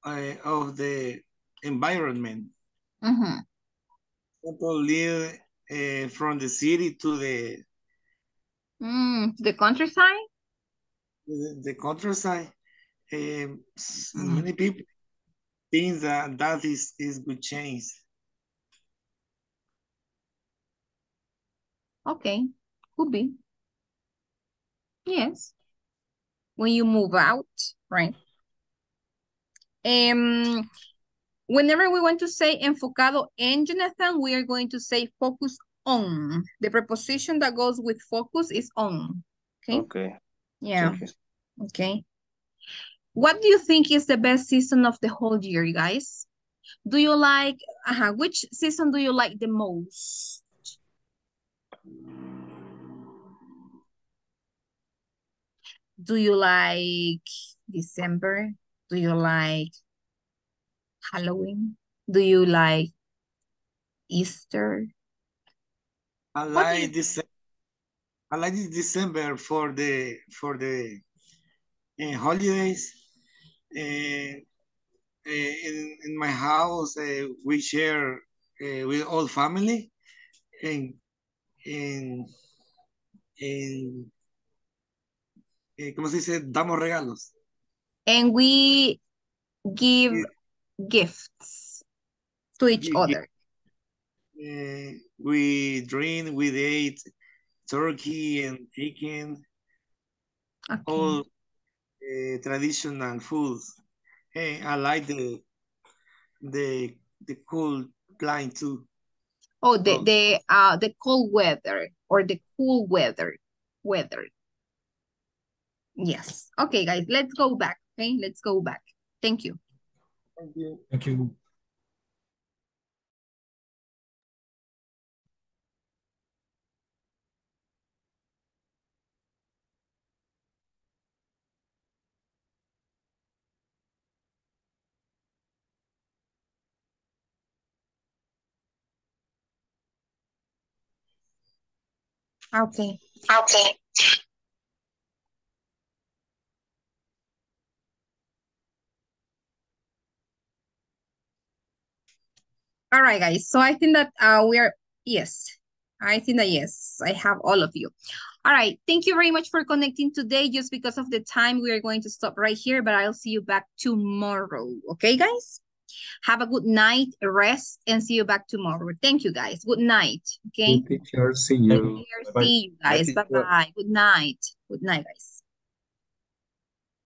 uh, of the environment. Mm-hmm. People live uh, from the city to the Mm, the countryside? the, the countryside. Um, s- Many people think that that is is good change. Okay. Could be. Yes. When you move out, right? Um, whenever we want to say enfocado en Jonathan, we are going to say focus on. The preposition that goes with focus is on. Okay. okay Yeah. Okay. What do you think is the best season of the whole year, you guys? Do you like, uh which season do you like the most? Do you like December? Do you like Halloween? Do you like Easter? I like this. I like December for the for the uh, holidays. Uh, uh, in in my house, we share with all family, and and and eh, ¿cómo se dice? Damos regalos. And we give gifts to each gi- other. eh, we drink, we ate turkey and chicken, Okay. all uh, traditional foods. Hey, I like the the the cool line too. Oh, the Oh. the uh the cold weather or the cool weather weather. Yes. Okay, guys, let's go back. Okay, let's go back. Thank you. Thank you. Thank you. Okay. Okay. All right, guys. So I think that uh we are yes. I think that yes, I have all of you. All right. Thank you very much for connecting today. Just because of the time, we are going to stop right here, but I'll see you back tomorrow. Okay, guys? Have a good night, rest, and see you back tomorrow. Thank you, guys. Good night. Okay. Teacher, see Take you. care. Bye-bye. See you guys. Bye, Bye teacher. bye. Good night. Good night, guys.